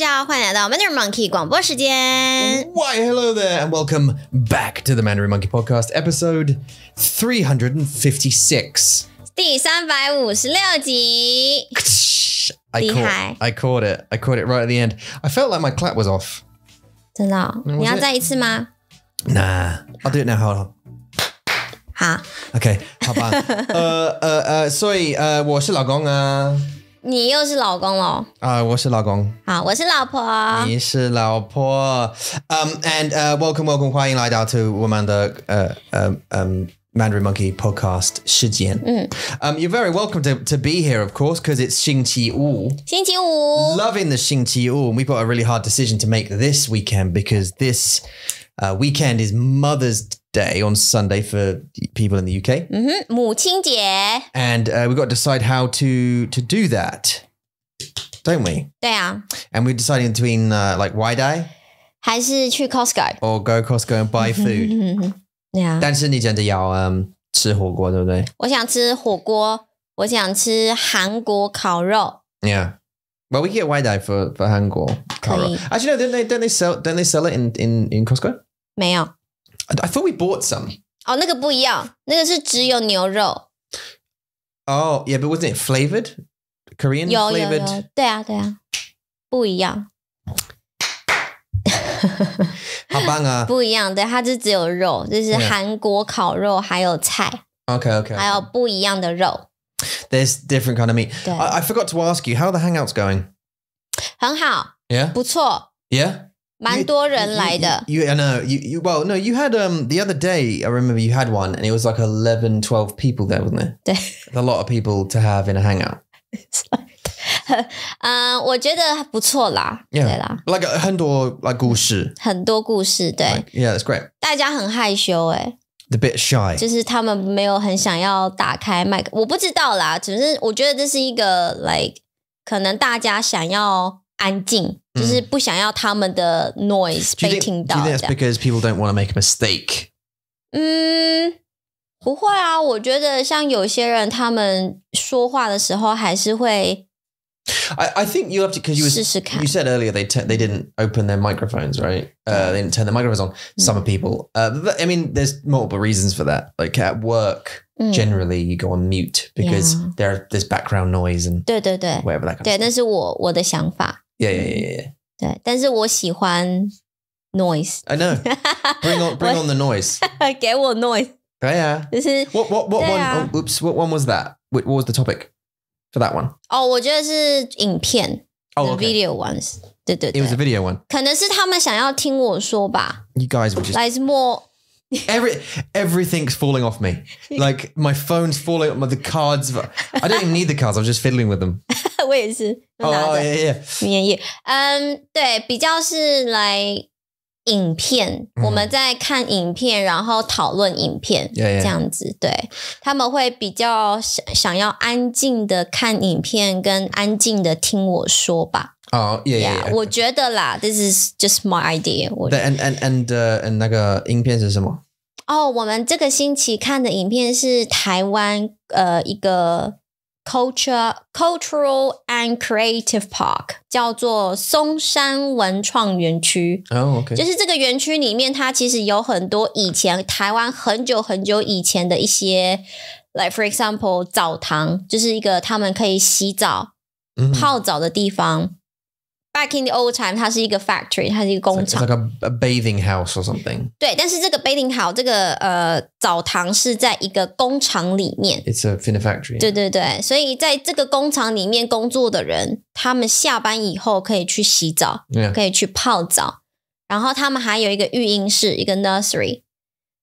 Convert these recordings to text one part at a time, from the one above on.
家好，欢迎来到 Mandarin Monkey 广播时间。 Why, hello there, and welcome back to the Mandarin Monkey Podcast, episode 356. 第三百五十六集， I Be caught, high. I caught it. I caught it right at the end. I felt like my clap was off. 真的哦、嗯你要 was it？再一次吗？ Nah, I'll do it now. Hold on. 好， Okay, 好吧。呃呃呃，所以呃，我是老公啊， 你又是老公喽。啊，我是老公，好，我是老婆。你是老婆。Um and uh, welcome welcome 欢迎来到 to 我们的呃呃嗯 Mandarin Monkey Podcast 时间。Um, you're very welcome to, to be here, of course, because it's 星期五。星期五， Loving the 星期五. And we've got a really hard decision to make this weekend because this uh, weekend is Mother's Day on Sunday for people in the UK. 嗯哼，母亲节， And uh, we've got to decide how to, to do that, don't we? 对啊， And we're deciding between uh, like why die 还是去 Costco？ or go Costco and buy food. 嗯哼，对啊，但是你真的要 um, 吃火锅，对不对？我想吃火锅，我想吃韩国烤肉。 Yeah. Well, we can get why die for for 韩国烤肉. Clean. Actually, no, don't they don't they sell don't they sell it in in in Costco? 没有 I, I thought we bought some. 哦，那个不一样，那个是只有牛肉， Oh, yeah, but wasn't it flavored? Korean 有有 flavored? 有，对啊对啊，不一样，好棒啊。不一样，对，它是只有肉，就是 Yeah 韩国烤肉，还有菜， Okay, okay. 还有不一样的肉， There's different kind of meat. 对， I, I forgot to ask you, how are the hangouts going? 很好， Yeah? 不错， Yeah? 蛮多人来的。 You, you, I know. You, you, well, no, you had, um, the other day, I remember you had one and it was like 11, 12 people there, wasn't it? 对， A lot of people to have in a hangout. 嗯、我觉得不错啦 Yeah. 对啦， Like, 很多 like 故事.很多故事，对， Like, yeah, that's great. 大家很害羞、欸， The bit shy. 就是他们没有很想要打开麦克，我不知道啦，只是我觉得这是一个 like 可能大家想要 安静，就是不想要他们的 noise Do you 被 think, 听 do 到 you think 这 that's 样。 because people don't want to make a mistake? 嗯，不会啊，我觉得像有些人他们说话的时候还是会 I, I think you have to because you was, 试试看 you said earlier they t- they didn't open their microphones right uh, they didn't turn their microphones on some of people uh, but I mean there's multiple reasons for that like at work 嗯， generally you go on mute because Yeah. there there's background noise and 对对对 whatever that kind 对， of 那 stuff. 是我我的想法， yeah yeah yeah yeah, yeah. 对，但是我喜欢 noise， I know bring on bring on the noise 给我 noise， yeah, yeah. 就是 what what what Yeah. one oh, oops what one was that what, what was the topic for that one 哦，我觉得是影片 oh the okay video ones，对对 it was a 对， video one 可能是他们想要听我说吧 you guys were just ，like more Every everything's falling off me. Like my phone's falling. My the cards. I don't even need the cards. I'm just fiddling with them. 我也是 Oh, 拿 oh 着 yeah, yeah. 免疫，嗯，对，比较是来影片，嗯我们在看影片，然后讨论影片 Yeah, yeah. 这样子，对他们会比较想想要安静的看影片，跟安静的听我说吧。Oh yeah, yeah. Yeah，yeah. 我觉得啦，this is just my idea 我。And and and uh, and 那个影片是什么？哦，我们这个星期看的影片是台湾呃一个 Culture, cultural and creative park 叫做松山文创园区。哦，OK，就是这个园区里面，它其实有很多以前台湾很久很久以前的一些，like for example 澡堂，就是一个他们可以洗澡、泡澡的地方。Back in the old time，它是一个 factory，它是一个工厂 like。a, a bathing house or something. 对，但是这个 bathing house 这个呃澡堂是在一个工厂里面。It's a fin factory. 对对对，所以在这个工厂里面工作的人，他们下班以后可以去洗澡.可以去泡澡，然后他们还有一个育婴室，一个 nursery，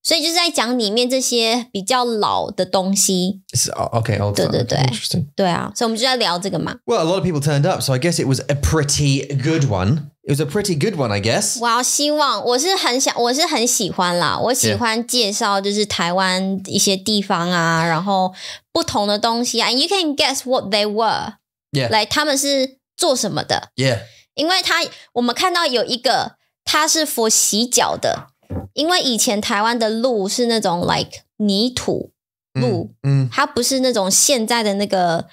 所以就是在讲里面这些比较老的东西。It's oh, okay. Old Duh, time. duh, Okay, duh. Interesting. 对啊，所以我们就在聊这个嘛。Well, a lot of people turned up, so I guess it was a pretty good one. It was a pretty good one, I guess. 我要希望我是很想，我是很喜欢啦。我喜欢介绍就是台湾一些地方啊，然后不同的东西啊。And you can guess what they were，Yeah. 来他们是做什么的？Yeah. 因为他我们看到有一个他是 for 洗脚的，因为以前台湾的路是那种 like 泥土路， Mm. 它不是那种现在的那个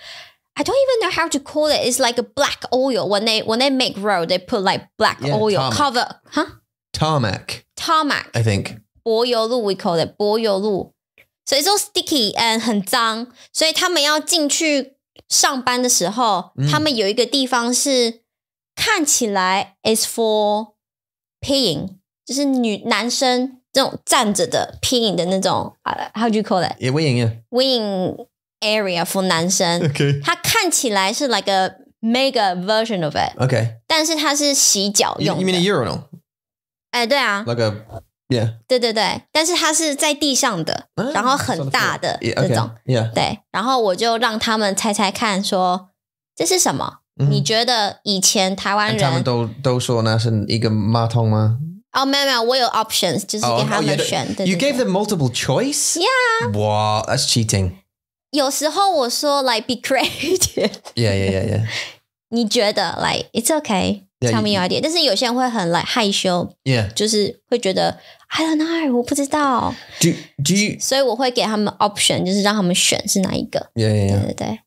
I don't even know how to call it. It's like a black oil. When they when they make road, they put like black Yeah, oil tarmac. cover, huh? Tarmac, Tarmac. I think. 柏油路 we call it 柏油路，所以 so sticky and 很脏，所以他们要进去上班的时候，嗯他们有一个地方是看起来 is for peeing， 就是女男生这种站着的 peeing 的那种啊、how do you call it yeah. weeing area for 男生，Okay. 它看起来是 like a mega version of it，Okay. 但是它是洗脚用 you mean a，urinal? 哎，对啊，Like a, yeah. 对对对，但是它是在地上的，然后 Ah, 很大的这.种，Yeah. 对，然后我就让他们猜猜看说这是什么？嗯你觉得以前台湾 And 他们人都都说那是一个马桶吗？哦，没有没有，我有 options，就是 Oh, 给他 oh, 们 you, 选。对 you 对 gave 对 them multiple choice? Yeah. Wow, that's cheating. 有时候我说 like be creative， Yeah, yeah, yeah, yeah. 你觉得 like it's okay。 Yeah, tell me you- your idea，但是有些人会很 like 害羞， Yeah. 就是会觉得 I don't know，我不知道， Do do you? 所以我会给他们 option，就是让他们选是哪一个。 Yeah, yeah, 对 yeah. 对对，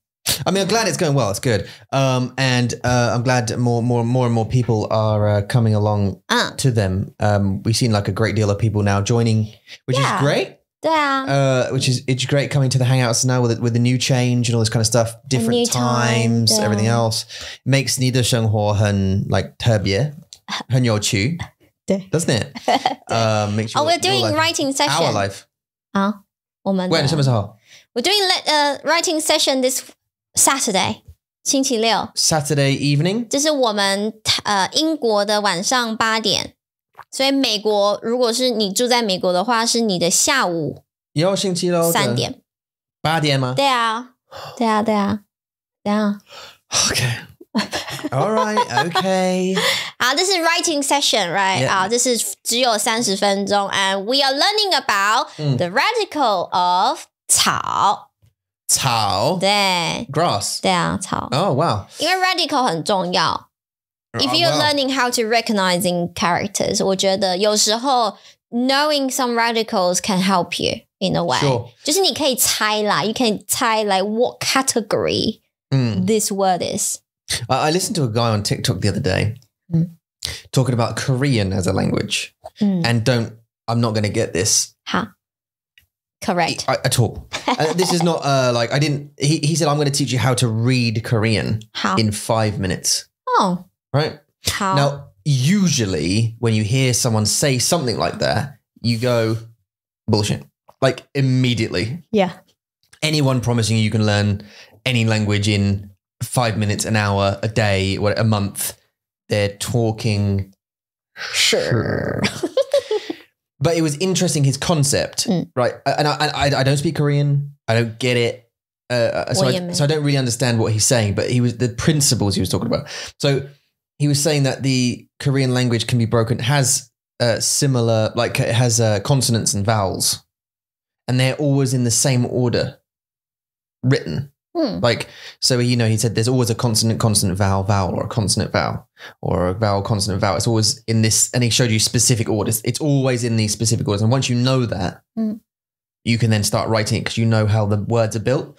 I mean, I'm glad it's going well. It's good. Um, and uh, I'm glad more, more, more and more people are uh, coming along 嗯， to them. Um, we've seen like a great deal of people now joining, which Yeah. is great. 对啊， Uh, which is it's great coming to the hangouts now with with the new change and all this kind of stuff, different new time, times, yeah. everything else makes 你的生活很 like 特别，很有趣，对 doesn't it? Uh, makes Oh, your, we're doing your life, writing our session. life. 啊，我们的 When 什么时候 We're doing le- uh, writing session this Saturday，星期六， Saturday evening. 这是我们呃英国的晚上八点，所以美国如果是你住在美国的话，是你的下午有星期六的三点。八点吗？对啊，对啊，对啊，对啊。 Okay. All right. Okay. 好，这是 writing session，right？ Yeah. 啊，这是只有三十分钟，and we are learning about 嗯 the radical of 草。 草对， grass. 对啊，草， Oh wow. 因为 radical 很重要。If Oh, you're wow. learning how to recognizing characters，我觉得有时候 knowing some radicals can help you in a way。 Sure. 就是你可以猜啦，you can 猜 like what category Mm. this word is。 I I listened to a guy on TikTok the other day Mm. talking about Korean as a language, 嗯， and don't. I'm not going to get this 好 Correct. I, at all. uh, this is not uh, like I didn't. He, he said I'm going to teach you how to read Korean how? in five minutes. Oh, right. How now? Usually, when you hear someone say something like that, you go bullshit like immediately. Yeah. Anyone promising you can learn any language in five minutes, an hour, a day, what a month, they're talking. Sure. sure but it was interesting his concept, Mm. right? And I, I, I don't speak Korean. I don't get it. Uh, so, I, so I don't really understand what he's saying. But he was the principles he was talking about. So he was saying that the Korean language can be broken has uh, similar, like it has uh, consonants and vowels, and they're always in the same order, written. Hmm. Like so, you know, he said there's always a consonant, consonant, vowel, vowel, or a consonant, vowel, or a vowel, consonant, vowel. It's always in this, and he showed you specific orders. It's always in these specific orders, and once you know that, Mm. you can then start writing it because you know how the words are built.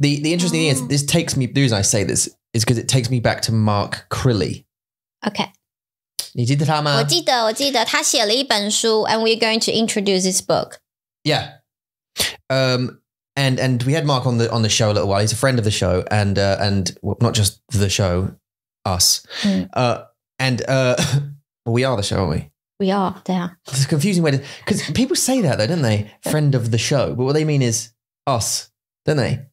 The the interesting thing is, Oh. this takes me. The reason I say this is because it takes me back to Mark Crilly. OK，你记得他吗？我记得，我记得他写了一本书，and we're going to introduce this book。 Yeah. Um, and and we had Mark on the on the show a little while. He's a friend of the show, and uh, and well, not just the show, us, mm. uh, and uh, we are the show, aren't we? We are. Yeah. It's a confusing way to because people say that though, don't they? Friend of the show, but what they mean is us, don't they?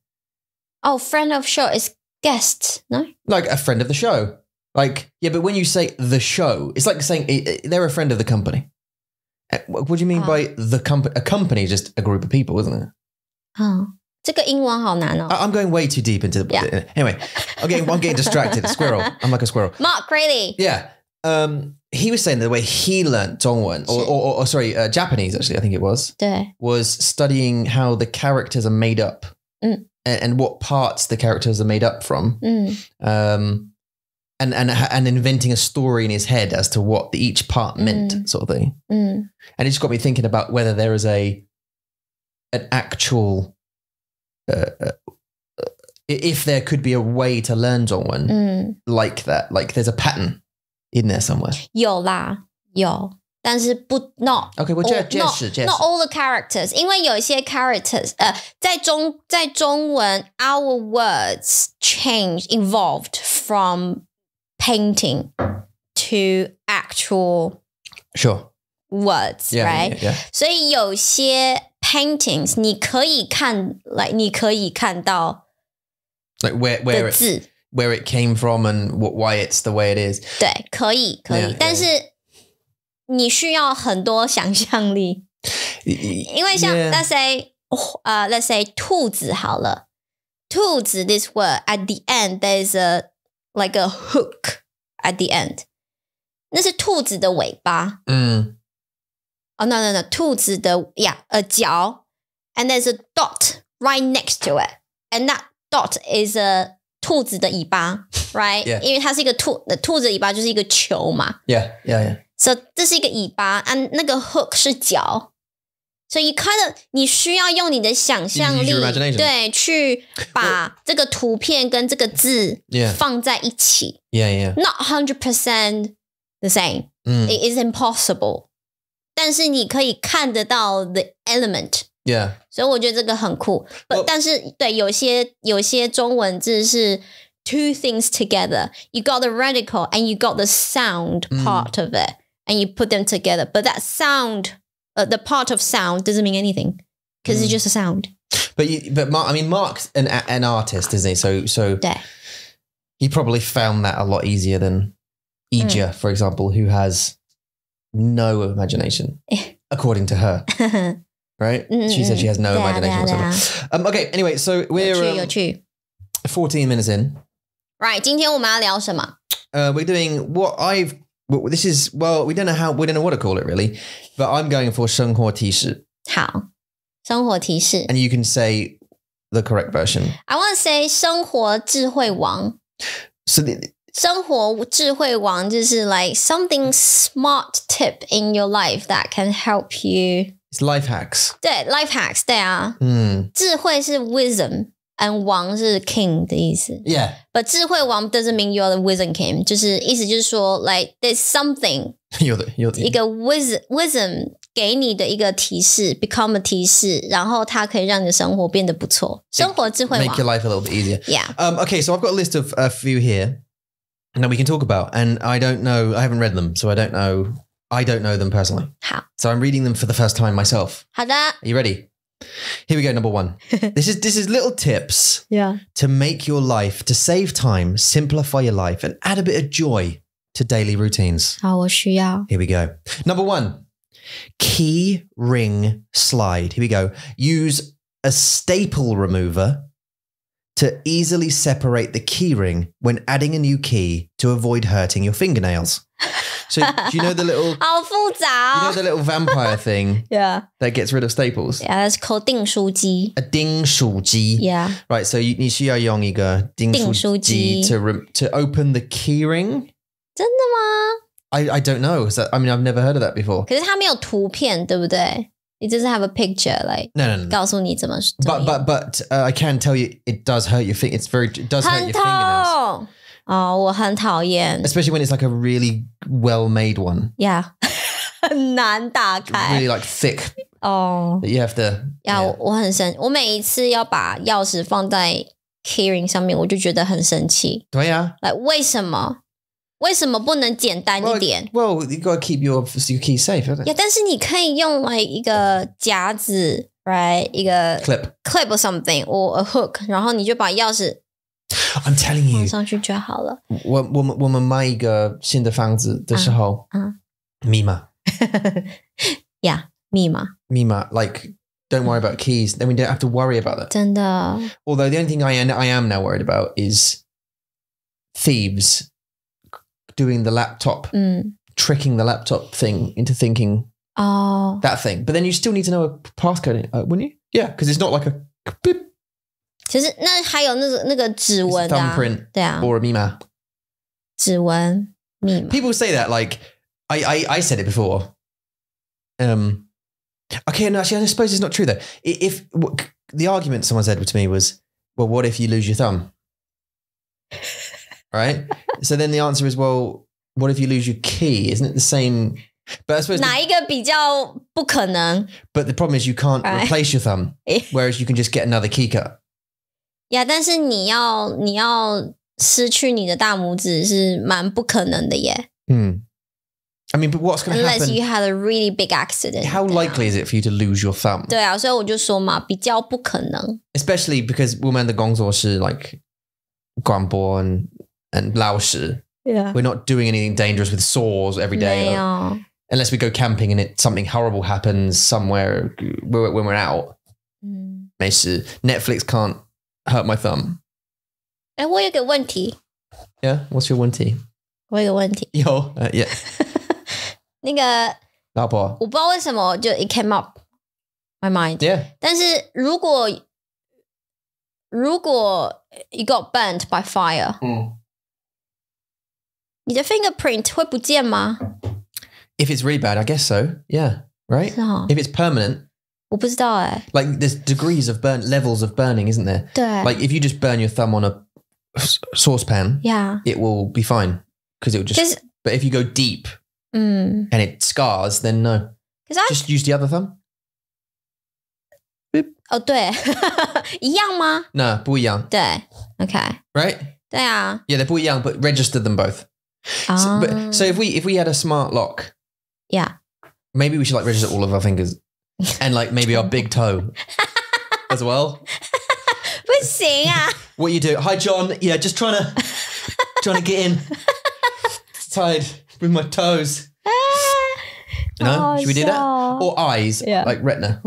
Oh, friend of show is guest, no? Like a friend of the show. Like yeah, but when you say the show, it's like saying they're a friend of the company. Eh, what do you mean uh, by the company? A company is just a group of people, isn't it? Oh. 这个英文好难哦。I'm going way too deep into the, yeah. anyway. Okay, I'm getting distracted. Squirrel. I'm like a squirrel. Mark Crilly. Yeah. Um, he was saying the way he learned Zhongwen, or, or, or, sorry, uh, Japanese actually, I think it was, was studying how the characters are made up mm. and, and, what parts the characters are made up from, mm. um, and and and inventing a story in his head as to what each part meant, mm. sort of thing. And it just got me thinking about whether there is a an actual uh, uh, i- if there could be a way to learn 中文嗯， like that, like there's a pattern in there somewhere. 有啦，有，但是不 not OK，我 all, 解解 not, 释解释 not all the characters，因为有一些 characters，呃，在中在中文，our words change evolved from painting to actual Sure. words， Yeah, right？ yeah, yeah. 所以有些 paintings 你可以看，来你可以看到 Like where where 的 it 字， where it came from and what, why it's the way it is. 对，可以可以 Yeah, yeah. 但是你需要很多想象力。因为像 Yeah. let's say 呃、let's say 兔子好了，兔子 this word at the end there's a like a hook at the end，那是兔子的尾巴。 Mm. 哦、no no no，兔子的呀呃脚，and there's a dot right next to it，and that dot is a 兔子的尾巴，right？、 Yeah. 因为它是一个兔，兔子的尾巴就是一个球嘛。 Yeah, yeah, yeah. So 这是一个尾巴，啊，那个 hook 是脚，所以 kind of 你需要用你的想象 You use 力 your imagination.，对，去把这个图片跟这个字 Yeah. 放在一起。 Yeah, yeah. Not hundred percent the same, Mm. it is impossible。 但是你可以看得到 the element， Yeah. 所以我觉得这个很酷。不 Well- 但是对有些有些中文字是 two things together. You got the radical and you got the sound Mm. part of it, and you put them together. But that sound, uh, the part of sound, doesn't mean anything because it's Mm. just a sound. But you, but Mark, I mean, Mark's an an artist, isn't he? So so 对 he probably found that a lot easier than Ija, for example, who has no imagination, according to her. Right? She said she has no 对啊 imagination 对啊对啊 whatsoever. Um, okay, anyway, so 有 we're 趣 um, 有趣。 14 minutes in. Right，今天我们要聊什么？ Uh, we're doing what I've. Well, this is well, we don't know how we don't know what to call it really, but I'm going for 生活提示好，生活提示。 and you can say the correct version. I want to say 生活智慧王。 So the, 生活智慧王就是 like something smart tip in your life that can help you。 it's life hacks. 对，life hacks，对啊， Hmm. 智慧是 wisdom，and 王是 king 的意思。 Yeah. But 智慧王 doesn't mean you're the wisdom king，就是意思就是说，like there's something you're the you're the 一个 wisdom wisdom 给你的一个提示，become a 提示，然后它可以让你的生活变得不错。生活智慧 make your 王 life a little bit easier. ，Yeah， Um, okay, so I've got a list of a few here that we can talk about. And I don't know, I haven't read them, so I don't know. I don't know them personally. How? So I'm reading them for the first time myself. How that? Are you ready? Here we go. Number one. this is this is little tips. Yeah. To make your life, to save time, simplify your life, and add a bit of joy to daily routines. here we go. Number one. Key ring slide. Here we go. Use a staple remover to easily separate the key ring when adding a new key to avoid hurting your fingernails. So, do you know the little, you 好复杂 know 哦 the little vampire thing，Yeah， that gets rid of staples? Yeah, that's called 订书机。 A ding shuji. Yeah， Right. So you need to用一个订书机 订书机。 to rem- to open the key ring. 真的吗？ I, I don't know. 'cause that- I mean, I've never heard of that before. 可是它没有图片，对不对 ？It doesn't have a picture like No, no, no. no. 告诉你怎么怎么 But 用 but but uh, I can tell you it does hurt your fing. It's very it does hurt 很 your 痛 fingernails, 哦，我很讨厌 especially when it's like a really well made one, 呀，很难打开 really like thick 哦。 that you have to. 呀， yeah. 我我很生，我每一次要把钥匙放在 keyring 上面，我就觉得很生气。对呀。来，为什么？ 为什么不能简单一 Well, 点？ well, you got to keep your your key safe, haven't 呀 it? 但是你可以用 like 一个夹子，right，一个 Clip. clip or something or a hook，然后你就把钥匙 I'm telling 放 you, 上去就好了。我我们我们买一个新的房子的时候，嗯密码呀，密码密码 like don't worry about keys. Then we don't have to worry about that. 真的 Although the only thing I am, I am now worried about is thieves doing the laptop, 嗯 tricking the laptop thing into thinking 哦， that thing. But then you still need to know a passcode, uh, wouldn't you? Yeah, because it's not like a beep 其实那还有那个那个指纹的、啊 thumbprint 对啊， or a mima. 指纹密码 People say that like I, I I said it before. Um, okay, no, actually, I suppose it's not true though. I- If w- the argument someone said to me was, well, what if you lose your thumb? right? So then the answer is, well, what if you lose your key? Isn't it the same? But I suppose, the, 哪一个比较不可能 but the problem is you can't Right. replace your thumb, 诶 whereas you can just get another key cut. 呀？但是你要你要失去你的大拇指是蛮不可能的耶 Hmm. I mean, but what's going to ，unless happen? you had a really big accident。 How 对啊 likely is it for you to lose your thumb? 对啊，所以我就说嘛，比较不可能。 Especially because 我们的工作是 like 广播 and and 老师. Yeah， We're not doing anything dangerous with saws every 没 day. 有， unless we go camping and it something horrible happens somewhere when when we're out. 嗯，没事 Netflix can't hurt my thumb. 哎，我有个问题， Yeah, what's your one tea? 我有个问题， Yo, uh, yeah, 那个老婆.我不知道为什么就 it came up my mind， Yeah, 但是如果如果 you got burnt by fire， Mm. 你的 fingerprint 会不见吗？ if it's really bad, I guess so. Yeah, right. 是哈， If it's permanent, 我不知道哎。 like there's degrees of burn levels of burning, isn't there? 对 Like if you just burn your thumb on a s- saucepan, 呀， it will be fine because it will 可 just. 是 But if you go deep 嗯， and it scars, then no. 可是它 Just use the other thumb. 哦对，一样吗？ No, 不一样,对，OK， right? 对啊， Yeah, they're 不一样, but register them both. So, 啊 but, so if we if we had a smart lock, yeah， maybe we should like register all of our fingers and like maybe our big toe as well. 不行啊， What you do? Hi, John. Yeah, just trying to trying to get in. Tied with my toes. You know? 好好 Should we do 笑 that? 哦 Or eyes, Yeah. like retina.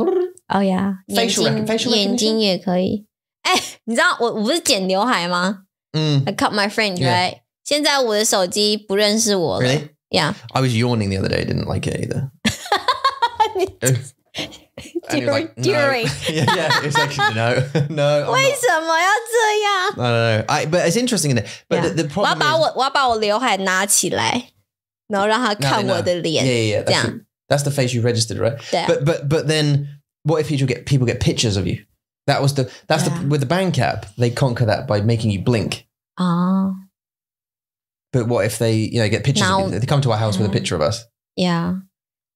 哦呀，眼 Facial 睛 rec- facial 眼睛也可以。哎，你知道我我不是剪刘海吗 Mm, ？I cut my fringe, Yeah. right？ 现在我的手机不认识我了 really? ，Yeah， I was yawning the other day. Didn't like it either. And it was like, no. During. yeah, yeah. It's like no, no. I'm 为 not- 什么要这样？ I don't know. I, but it's interesting, isn't it? But Yeah. the, the 我要 problem 把 is, 我我要把我刘海拿起来，然后让他 Now they 看 know. 我的 Yeah, 脸。 yeah, yeah. That's, 这样。 the, that's the face you registered, right? 对啊， But but but then what if you get people get pictures of you? That was the that's Yeah. the with the band cap they conquer that by making you blink. 哦 But what if they you know get pictures Now- of you? They come to our house with a Yeah. picture of us. ，Yeah，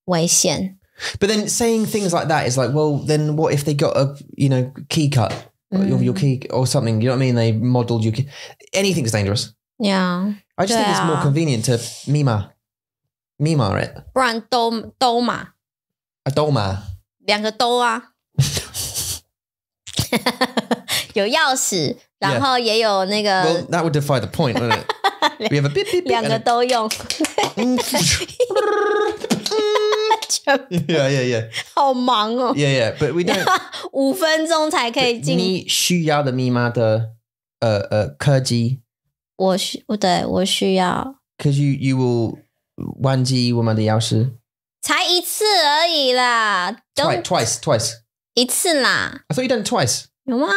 危险。 But then saying things like that is like, well, then what if they got a you know key cut of your Mm. key or something? You know what I mean? They modelled your key. Anything's dangerous. Yeah， I just think it's more Yeah. convenient to mima, mima it. 不然兜兜嘛， A dolma. 两个兜啊。有钥匙， 然后也有那个 Well, 个 that would defy the point, wouldn't it? we have a beep beep. 两个都用，yeah, yeah, yeah, 好忙哦，yeah, yeah. But we don't. 五分钟才可以进。你需要的密码的呃呃科技我需，不对我需要，，cause you you will 忘记我们的钥匙才一次而已啦，twice twice twice. 一次啦，I thought you done twice 有吗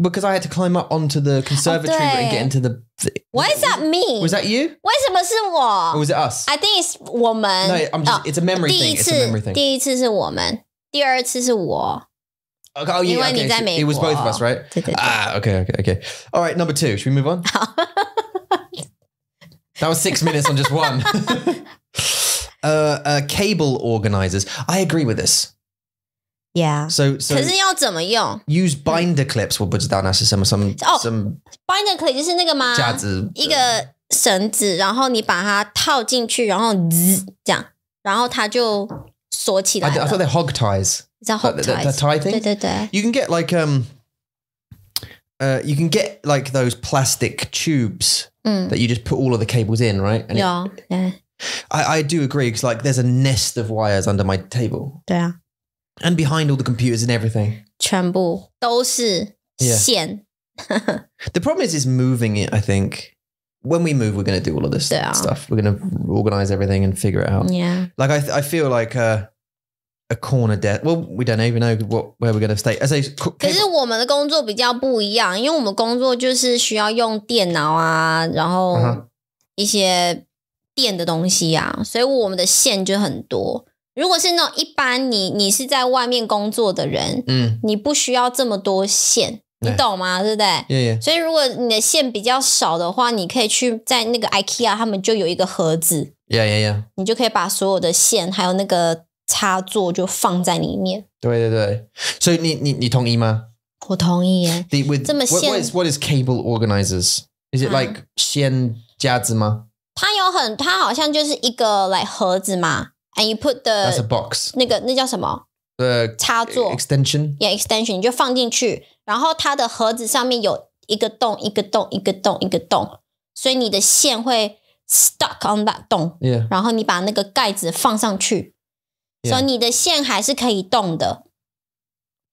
because I had to climb up onto the conservatory and get into the.？Why is that me？ Was that you 为什么是 or 我 was it us? ？I think it's 我们。 No, I'm just. 哦 It's a memory 第 thing. 一 It's a memory 次， thing. 第一次是我们，第二次是我。 Okay, oh, 因 yeah, 为你 okay, 在 so 美 it was 国 both of us, right? 对对对。 Ah, okay, okay, okay. All right, number two. Should we move on? That was six minutes on just one. uh, uh, cable organizers. I agree with this. Yeah， So, so 可是要怎么用 use binder clips. 我不知道那是什么什么 Oh. 什么 ？Binder clip 就是那个吗？架子一个绳子，然后你把它套进去，然后滋这样，然后它就锁起 I, 来 I thought 了。 they're hog ties. 叫 Like hog the, the, the ties。 tie 对 thing. 对对， You can get like um, uh, you can get like those plastic tubes 嗯， that you just put all of the cables in, right? And it- 有，对 I, I do agree because like there's a nest of wires under my table 对啊， and behind all the computers and everything. 全部都是 Yeah 线。 The problem is, is moving it. I think when we move, we're going to do all of this Yeah. stuff. We're going to organize everything and figure it out. Yeah， Like I, I feel like uh, a corner desk. Well, we don't even know what where we're going to stay. As a co- 可是我们的工作比较不一样，因为我们工作就是需要用电脑啊，然后嗯哼一些电的东西啊，所以我们的线就很多。 如果是那种一般你你是在外面工作的人，Mm, 你不需要这么多线，你懂吗？对不对？Yeah, yeah. 所以如果你的线比较少的话，你可以去在那个 IKEA，他们就有一个盒子，Yeah, yeah, yeah. 你就可以把所有的线还有那个插座就放在里面。对对对。所以你你你同意吗？我同意耶，The, with 这么 what, what 线- is what is cable organizers? Is it 啊 like 线夹子吗它有很，它好像就是一个来盒子嘛 ，and you put That's a the box. 那个那叫什么 The 插座 extension. ，yeah extension，你就放进去，然后它的盒子上面有一个洞，一个洞，一个洞，一个洞，所以你的线会 stuck on that 洞， Yeah. 然后你把那个盖子放上去 Yeah. 所以你的线还是可以动的。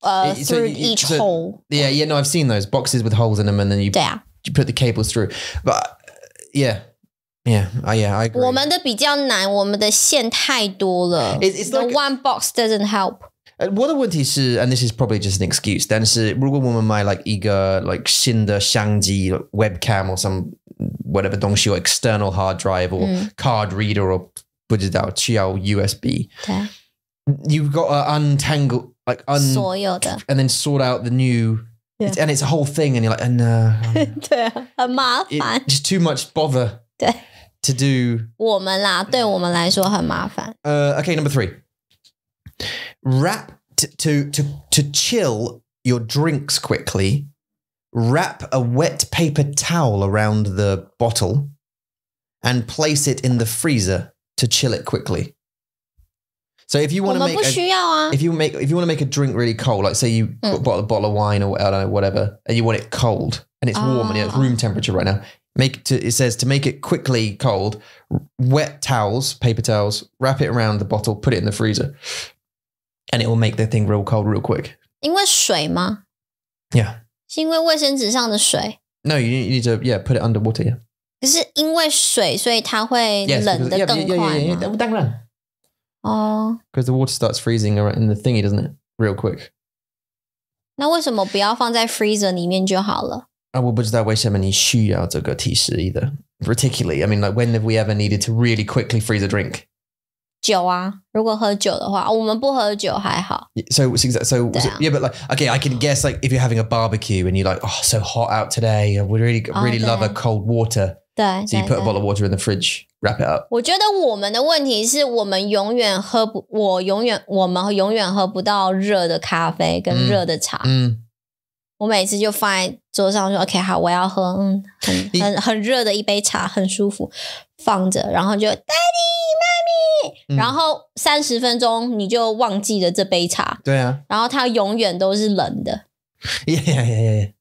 呃、 It- so through you- each so- hole， Yeah, yeah, no, I've seen those boxes with holes in them, and then you, 对啊， you put the cables through. But uh, yeah, yeah, uh, yeah, I agree. 我们的比较难，我们的线太多了。 It- it's The like- one box doesn't help。 Uh, 我的问题是 and this is probably just an excuse. 但是如果我们买 like 一个 like 新的相机 like webcam or some whatever 东西 or external hard drive or 嗯 card reader or 不知道需要 USB. 对啊， You've got to untangle like un 所有的 and then sort out the new. Yeah. It's, and it's a whole thing, and you're like, uh, no, 对啊，很麻 it, 烦。 just too much bother 对 to do 我们啦，对我们来说很麻烦。 Uh, okay, number three. Wrap t- to to to chill your drinks quickly. Wrap a wet paper towel around the bottle, and place it in the freezer to chill it quickly. So if you 我 want to 们 make 不 a, 需要啊。 if you make if you want to make a drink really cold, like say you Mm. bought a bottle of wine or I don't know whatever, and you want it cold and it's warm and it's Ah. room temperature right now. Make to, it says to make it quickly cold, wet towels, paper towels, wrap it around the bottle, put it in the freezer, and it will make the thing real cold real quick. 因为水吗？ Yeah. 是因为卫生纸上的水？ No, you need, you need to yeah put it underwater. Yeah. 可是因为水，所以它会 Yes. 冷 because- 的 yeah, 更 yeah, yeah, 快 yeah, 吗 yeah. 当然。哦， Because the water starts freezing around in the thingy, doesn't it? Real quick. 那为什么不要放在 freezer 里面就好了？ 啊，我不知道为什么你需要这个提示 either. Particularly, I mean, like when have we ever needed to really quickly freeze a drink? 酒啊，如果喝酒的话，我们不喝酒还好。 So, so, so, so Yeah. yeah, but like, okay, I can guess like if you're having a barbecue and you're like, oh, so hot out today, I would really, Oh, really love a yeah. cold water. 对 So you 对 put a 对 bottle of water in the fridge, wrap it up. 我觉得我们的问题是我们永远喝不，我永远我们永远喝不到热的咖啡跟嗯热的茶。 Mm. 我每次就放在桌上说，OK，好，我要喝，嗯，很很很热的一杯茶，很舒服，放着，然后就 Daddy 嗯 Mommy，然后三十分钟你就忘记了这杯茶，对啊。然后它永远都是冷的 yeah, yeah, yeah.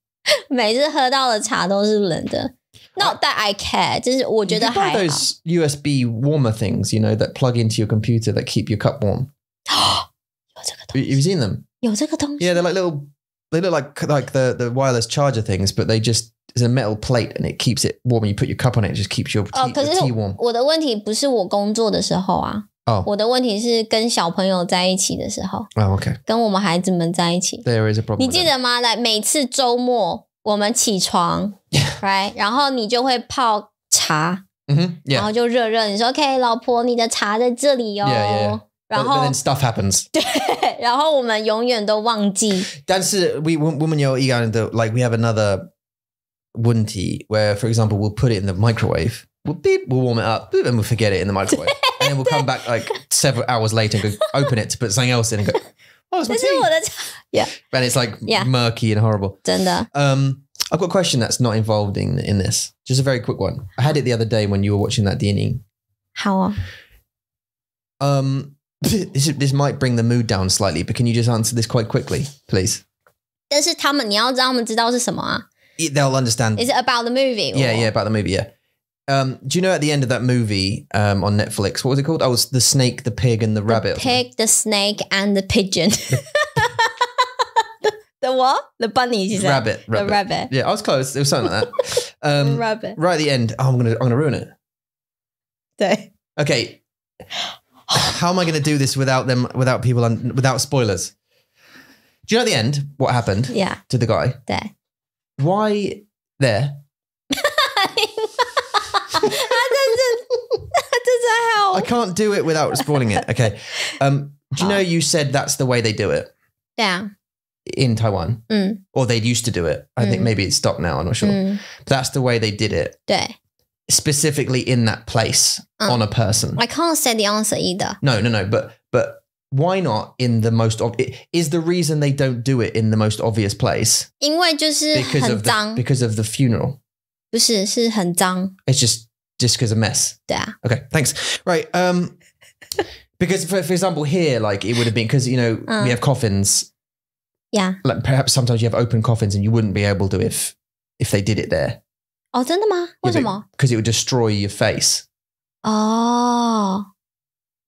每次喝到的茶都是冷的。Not that I care，就是我觉得还好。those USB warmer things, you know, that plug into your computer that keep your cup warm. 有这个东 You- You've 西，seen them? 有这个东西 Yeah, they're like little. They look like like the the wireless charger things, but they just it's a metal plate and it keeps it warm. You put your cup on it, it just keeps your tea, 哦，可 your 是 tea warm. 我的问题不是我工作的时候啊，哦我的问题是跟小朋友在一起的时候， Oh, okay. 跟我们孩子们在一起。 There is a problem. 你 with 记 that. 得吗？来，每次周末我们起床，right，然后你就会泡茶， Mhm, 然 Yeah. 后就热热，你说 OK，老婆，你的茶在这里哦。 Yeah, yeah, yeah. 然 But, 后 but then stuff happens. 然后我们永远都忘记， That's uh, we woman yo the like we have another wunty where, for example, we'll put it in the microwave. We'll beep, we'll warm it up, boop, and we'll forget it in the microwave, and then we'll come back like several hours later and go open it to put something else in and go, oh, it's my 这是我 tea, 的茶， and it's like Yeah. murky and horrible. 真的。 Um, I've got a question that's not involved in in this. Just a very quick one. I had it the other day when you were watching that Dini. 好啊， Um, this is- this might bring the mood down slightly, but can you just answer this quite quickly, please? 但是他们你要让他们知道是什么啊 They'll understand.？Is it about the movie? Yeah, or- yeah, about the movie. Yeah. Um, do you know at the end of that movie um, on Netflix, what was it called? Oh, it's the snake, the pig, and the, rabbit. or something. Pig, the snake, and the pigeon. the what? The bunny, she said. Rabbit, The rabbit. rabbit. Yeah, I was close. It was something like that. Um, rabbit. right at the end, oh, I'm gonna, I'm gonna ruin it. 对， Okay, how am I going to do this without them, without people, and without spoilers? Do you know at the end what happened? Yeah. To the guy there. Why there? that doesn't. That doesn't help. I can't do it without spoiling it. Okay. Um, do you know you said that's the way they do it? Yeah. In Taiwan, mm. or they used to do it. I mm. think maybe it's stopped now. I'm not sure. Mm. But that's the way they did it. Yeah specifically in that place Uh. on a person. I can't say the answer either. No, no, no. But but why not in the most? Ob- i- is the reason they don't do it in the most obvious place 因为就是 because 很 of the, 脏， because of the funeral? 不是是很脏， It's just just because of mess. 对啊， Okay, thanks. Right. Um, because for for example, here, like it would have been because you know Uh. we have coffins. 呀， Like perhaps sometimes you have open coffins and you wouldn't be able to if if they did it there 哦，真的吗？为什么？ because it would destroy your face. 哦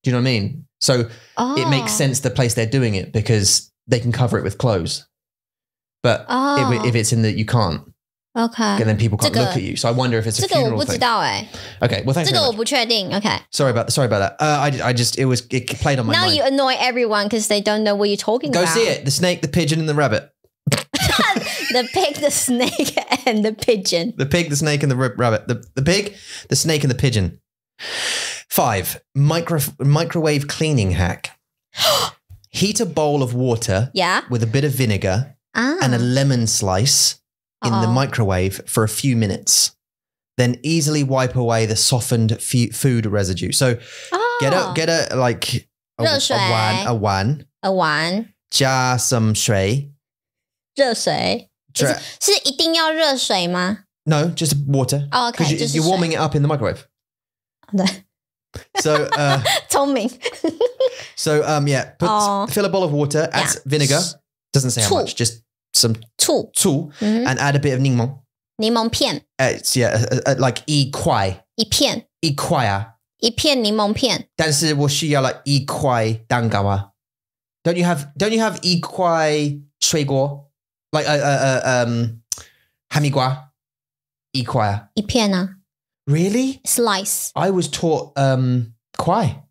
Do you know what I mean? So 哦， it makes sense the place they're doing it because they can cover it with clothes. But 哦 if, if it's in that you can't, OK， and then people can't Uh, 这个- look at you. So I wonder if it's a 这个我 funeral 不知 thing. 道哎， Okay, well, thanks 这 very 个我 much. 不确定。OK。 Sorry about sorry about that. Uh, I, I just it was it played on my Now mind. you annoy everyone because they don't know what you're talking Go about. see it. The snake, the pigeon, and the rabbit. The pig, the snake, and the pigeon. The pig, the snake, and the r- rabbit. The, the pig, the snake, and the pigeon. Five, micro, microwave cleaning hack. Heat a bowl of water Yeah. with a bit of vinegar Ah. and a lemon slice in the Uh-oh. microwave for a few minutes. Then easily wipe away the softened fu- food residue. So get a Oh. get a like a, a 热水。 wan a wan 呃碗加 some shui. 热水 Dra- 是一定要热水吗？ no, just water. 哦 OK， Because 就是 you, are 水 warming it up in the microwave. 对， So uh, 聪明。 So um yeah, put Aw. fill a bowl of water, add Yeah. vinegar. Doesn't say how Two. much, just some 醋， tool, 嗯， and add a bit of ningmong. 柠檬片 Uh, it's yeah, uh, uh, like e kwai, 一片， e kwai. 一片柠檬片。但是我需要 like e kwai dangawa. Don't you have don't you have e kwai 水果? Like uh, uh, uh um 哈密瓜 e kwai. 一片啊 Really? ，slice I was taught um kwai.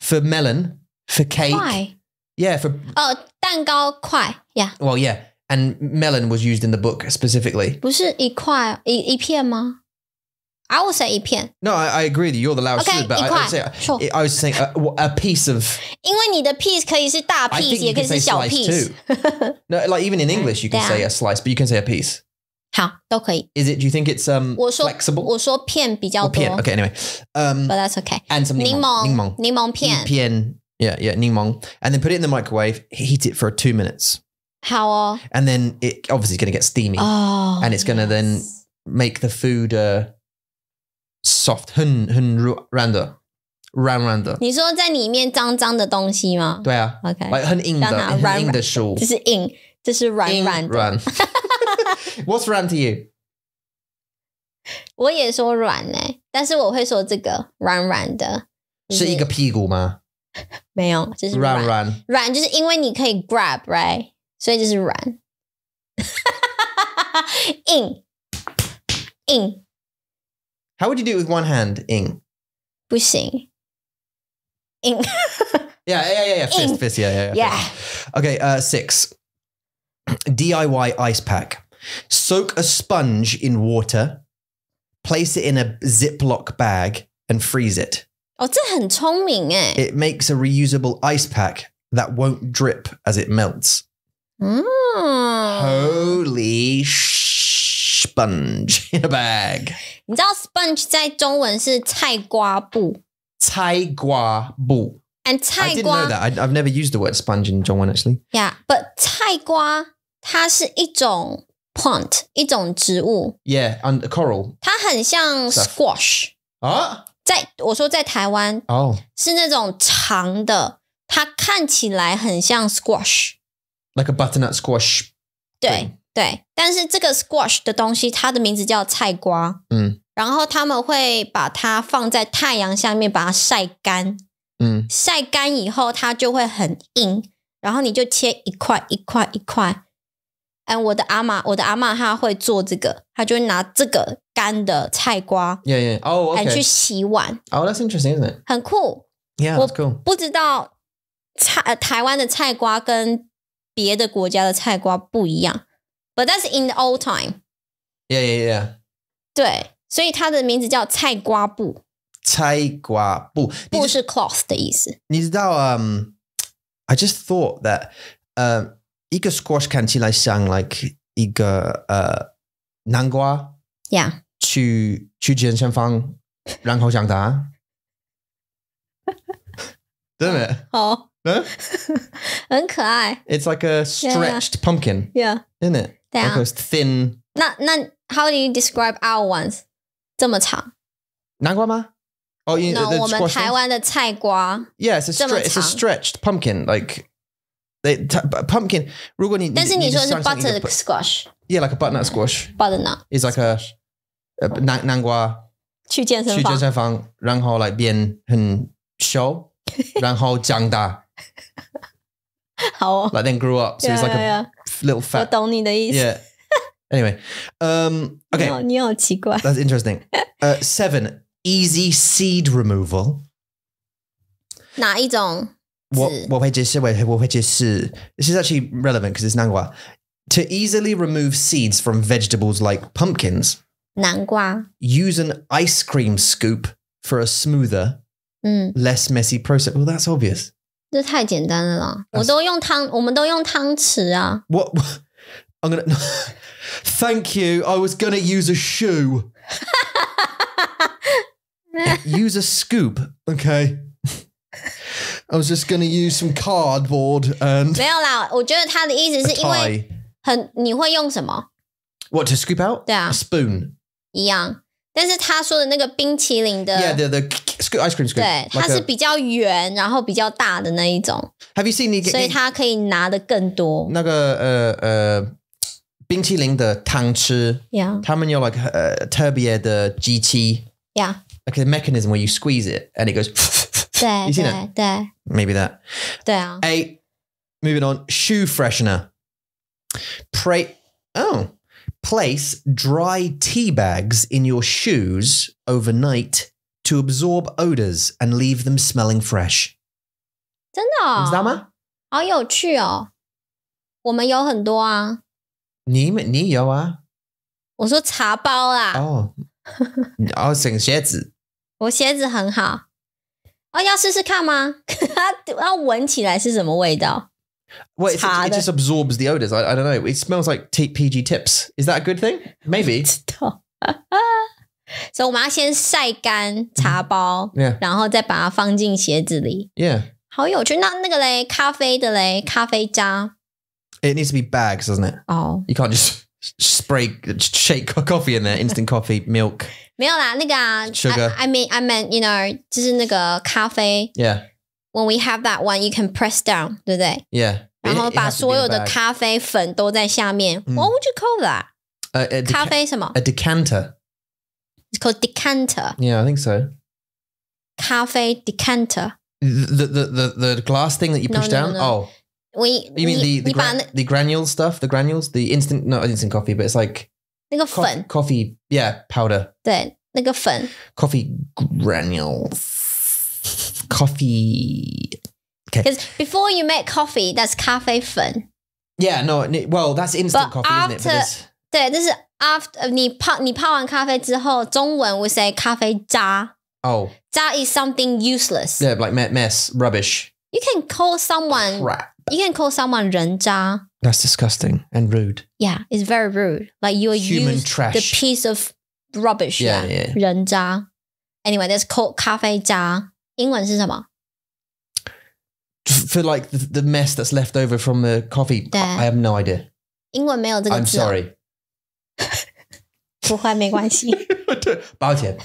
For melon, for cake. 块 Yeah, for 哦，蛋糕块呀 Well, yeah, and melon was used in the book specifically. 不是一块一一片吗 ？I would say 一片 No, I, I agree with you. You're the loudest, OK， but 一 I, I, 块 would say, 错， I was saying a, a piece of. 因为你的 piece 可以是大 I piece， think 也 you 可 can 以 say 是小 slice piece too.。No, like even in English, you can Yeah. say a slice, but you can say a piece. 好，都可以。 Is it? Do you think it's um 我说 flexible? 我说片比较 Or 多 pian? Okay, anyway, um, ，but that's okay。 and some 柠 ningmong, 檬 ningmong, 柠檬片 pian, yeah, yeah, ningmong, and then put it in the microwave. Heat it for two minutes, 好哦。 and then it obviously is going to get steamy. 哦 And it's gonna then- yes make the food uh, soft. Hun hun ru- randa, ran randa. 你说在里面脏脏的东西吗？对啊。OK，like 很硬的很软硬的。书。这是硬，这是软软的。what's run to you 我也说软呢、但是我会说这个软软的，就是一个屁股吗？没有，就是软。run 软，就是因为你可以 grab right，所以就是软，硬。硬 how would you do it with one hand 硬不行，硬 yeah yeah yeah yeah fist Ing. fist yeah yeah, yeah okay uh six DIY ice pack soak a sponge in water place it in a ziploc bag and freeze it 哦，这很聪明哎， it makes a reusable ice pack that won't drip as it melts 嗯， Holy sponge in a bag. 你知道 sponge 在中文是菜瓜布，菜瓜布. and I 菜 didn't 瓜 know that. I, I've never used the word sponge in John one actually. 呀，but 菜瓜它是一种 plant，一种植物， Yeah, and coral. 它很像 Stuff. squash。 Ah. 在我说在台湾 Oh. 是那种长的，它看起来很像 squash， Like a butternut squash. 对 对，但是这个 squash 的东西，它的名字叫菜瓜，嗯，然后他们会把它放在太阳下面，把它晒干，Mm. 晒干以后它就会很硬，然后你就切一块一块一块。哎，我的阿妈，我的阿妈她会做这个，她就会拿这个干的菜瓜，Yeah, yeah. Oh, 来 okay. 去洗碗，Oh, that's interesting, isn't it? 很酷。Yeah, that's cool. 不知道菜呃台湾的菜瓜跟别的国家的菜瓜不一样 ，but that's in the old time。 Yeah, yeah, yeah. 对，所以它的名字叫菜瓜布，菜瓜布.布是 cloth 的意思。你知道, um, I just thought that um, 一个 squash 看起来像 like 一个呃南瓜， Yeah，去去健身房，然后长大，对不对？哦，嗯很可爱。 It's like a stretched pumpkin, Yeah， isn't it? 对啊 Like a thin 那那 How do you describe our ones？这么长？南瓜吗？哦，因为那 the 我们 squash 台湾的菜瓜， Yeah, it's a 这么 stre- it's a 长 stretched pumpkin. Like they t- pumpkin. 如果你但是你说的是你想象一个 butter squash yeah, like a butternut squash butternut， is like a, a 南南瓜去健身去健房。身房，然后来变很瘦，然后长大 好哦， like then grew up. So it's like a yeah, little 我 fat. 懂你的意思。 Yeah. Anyway, um, 你 okay, 好你好奇怪。 that's interesting. Uh, seven, easy seed removal. 哪一种我字我会解释，我会我会解释。This is actually relevant because it's 南瓜. To easily remove seeds from vegetables like pumpkins, 南瓜？ use an ice cream scoop for a smoother, 嗯， less messy process. Well, that's obvious. 这太简单了啦！啊我都用汤，我们都用汤匙啊。 What? I'm gonna. Thank you. I was gonna use a shoe. use a scoop, okay? I was just gonna use some cardboard and 没有啦，我觉得他的意思 a 是因为 tie. 很你会用什么 What to scoop out? 对啊 A spoon. 一样，但是他说的那个冰淇淋的 Yeah, the the scoop, ice cream scoop. 对，它 Like 是 a- 比较圆，然后比较大的那一种， have you seen the 所以它可以拿的更多。那个呃呃冰淇淋的汤匙，呀他们有 like 呃特别的机器呀， like a mechanism where you squeeze it and it goes 对 You seen 对对 maybe that. 对啊， Eight. Moving on. Shoe freshener. Pray. Oh. Place dry tea bags in your shoes overnight to absorb odors and leave them smelling fresh. 真的、哦，你知道吗？好有趣哦！我们有很多啊，你们你有啊？我说茶包啦，哦，I was saying 鞋子。我鞋子很好。哦，要试试看吗？它要闻起来是什么味道？ Well, it's, Tar it just absorbs the odors. I, I don't know. It smells like t- PG tips. Is that a good thing? Maybe. 所以我们要先晒干茶包，Yeah. 然后再把它放进鞋子里。Yeah. 好有趣。那那个嘞，咖啡的嘞，咖啡渣 It needs to be bags, doesn't it? Oh,，You can't just spray, shake coffee in there. Instant coffee, milk. 没有啦，那个啊 Sugar I, I mean, I meant you know，就是那个咖啡。Yeah. When we have that one, you can press down，对不对？Yeah. 然后把所有的咖啡粉都在下面。嗯 What would you call a, deca- 咖啡什么 a decanter. ？It's called decanter。 Yeah, I think so. 咖啡 decanter。 The the the, the glass thing that you No, push no, down. no. Oh, we you mean the the, 你把 gra- 那 the granule stuff? The granules, the instant not instant coffee, but it's like 那个 co- 粉， coffee. Yeah, powder. 对，那个粉 Coffee granules. Coffee. Because before you make coffee, that's 咖啡粉。 Yeah, no. n- Well, that's instant But coffee, isn't it? after- But this, 对，这是 after 你泡你泡完咖啡之后，中文 we say 咖啡渣。 oh, 渣 is something useless. yeah, like me- mess, rubbish, You can call someone crap. you can call someone 人渣。 That's disgusting and rude. Yeah, it's very rude. Like you Human use trash. the piece of rubbish. Yeah, yeah. 人渣。Anyway, that's called 咖啡渣。英文是什么？ For like the, the mess that's left over from the coffee, There. I have no idea. 英文没有这个 I'm 字、哦。 sorry. 不会，没关系。抱歉，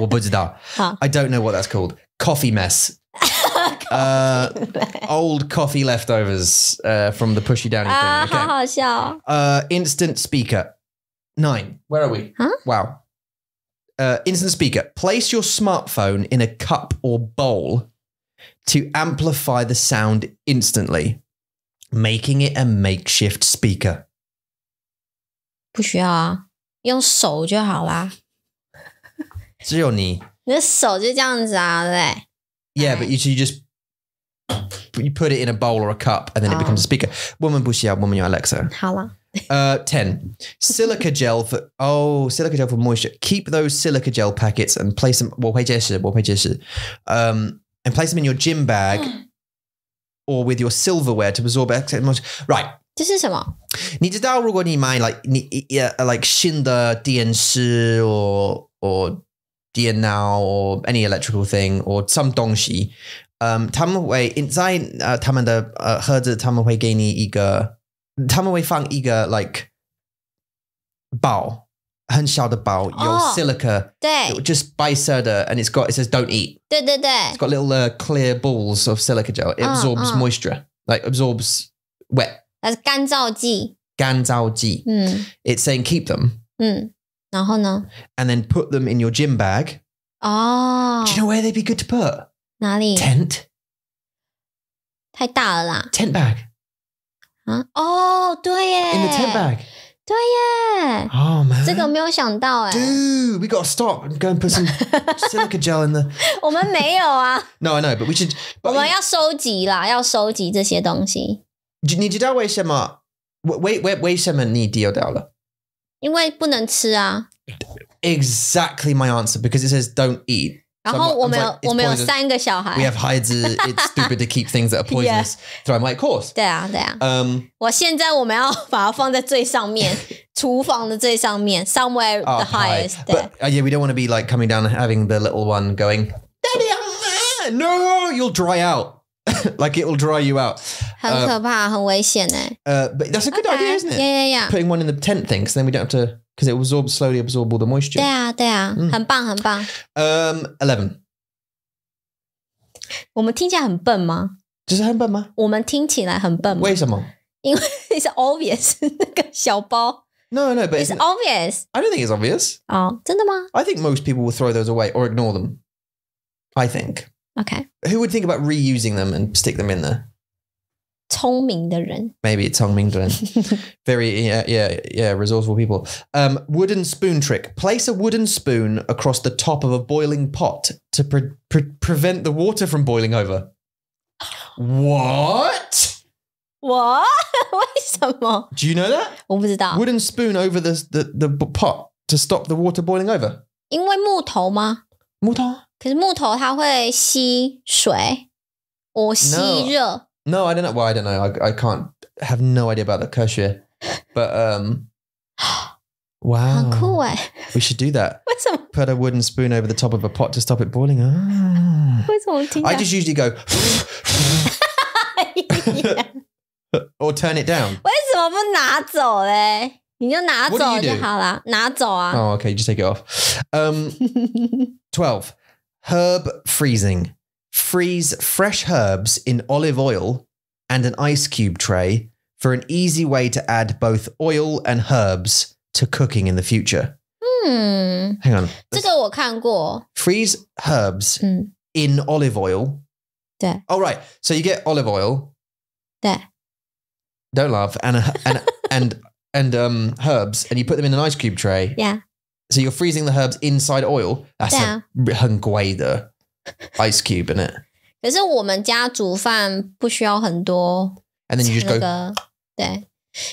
我不知道。好 I don't know what that's called. Coffee mess. Uh, old coffee leftovers uh, from the pushy downy 啊， thing. 好 Okay. 好笑哦。 Uh, instant speaker. Nine. Where are we? Huh? Wow. Uh, instant speaker. Place your smartphone in a cup or bowl to amplify the sound instantly, making it a makeshift speaker. 不需要啊， 用手就好啦。只有你。你的手就这样子啊，对不对？ Yeah, but you, you just you put it in a bowl or a cup and then it Oh. becomes a speaker. Woman bushia, woman your Alexa. 好了， Uh, 10. Silica gel for, oh, silica gel for moisture. Keep those silica gel packets and place them, 我会解释,我会解释. um, and place them in your gym bag or with your silverware to absorb excess moisture. Right. 这是什么？你知道，如果你买 like 你 yeah like 新的电视 or or 电脑 or any electrical thing or some 东西，嗯，他们会在呃他们的呃盒子，他们会给你一个，他们会放一个 like 包，很小的包，有哦 silica，、对 just 白色的，and it's got it says don't eat. 对对对 It's got little uh, clear balls of silica gel. It Ah, absorbs ah. moisture, like absorbs wet. 它是干燥剂。干燥剂.嗯 It's saying keep them 嗯，然后呢？ and then put them in your gym bag. 哦 Do，you know where they'd be good to put? 哪里 Tent. 太大了啦？ Tent bag. 啊，哦，对耶 In the tent bag. 对耶， Oh man. 这个没有想到哎， Dude, we got to stop and go and put some silica gel in the. 我们没有啊， No, I know, but we should. 我 But 们要收集啦，要收集这些东西， 你你知道为什么？为为为什么你丢掉了？因为不能吃啊。 Exactly my answer because it says don't eat. 然 So 后 I'm- 我 I'm 们有 like, it's 我们有 poisonous. 三个小 We 孩， have hides. It's stupid to keep things that are poisonous. So I'm like, of course. 对啊对啊。 Um, 我现在我们要把它放在最上面，厨房的最上面，somewhere up the high. highest。对 But uh, yeah, we don't want to be like coming down and having the little one going, Daddy, I'm there." no, you'll dry out. like it will dry you out. 很可怕，很危险哎。 Uh, but that's a good idea, isn't it? 呀呀呀！ Putting one in the tent thing, so then we don't have to, because it will absorb, slowly absorb all the moisture. 对啊对啊，嗯很棒很棒。 Um, 11. 我们听起来很笨吗？ Does it have a 我们听起来很笨吗？为什么？因为 it's obvious 那个小包 No, no, but it's it's, obvious I don't think it's obvious. 哦，真的吗 I think most people will throw those away or ignore them. I think. ？OK， Who would think about reusing them and stick them in there? 聪明的人 Maybe it's Hong Mingdren. Very, yeah, yeah, yeah, resourceful people. Um, wooden spoon trick. Place a wooden spoon across the top of a boiling pot to pre- pre- prevent the water from boiling over. What? 我为什么 Do you know that? 我不知道？ Wooden spoon over the, the, the b- pot to stop the water boiling over. 因为木头吗？木头? 可是木头它会吸水，我吸热。 No, I don't know. Well, I don't know. I, I can't have no idea about the kershire. But, um, 很酷 wow. 哎！ We should do that. 为什么？ Put a wooden spoon over the top of a pot to stop it boiling. Ah. 为什么听起 I 来 just usually go 为 or turn it down. 什么不拿走嘞？你就拿 What do 走 you 就 do? 好啦，拿走啊！ Oh, okay. You just take it off. Um, 12. Herb freezing. Freeze fresh herbs in olive oil and an ice cube tray for an easy way to add both oil and herbs to cooking in the future. 嗯， Hang on. 这个我看过。 Freeze herbs 嗯， in olive oil. 对 Oh, right. So you get olive oil, 对 don't laugh, and and and and um herbs, and you put them in an ice cube tray. 呀，So you're freezing the herbs inside oil. That's Yeah. a 很贵的 ice cube in it. 可是我们家煮饭不需要很多 And then you just 那 go, 个，对。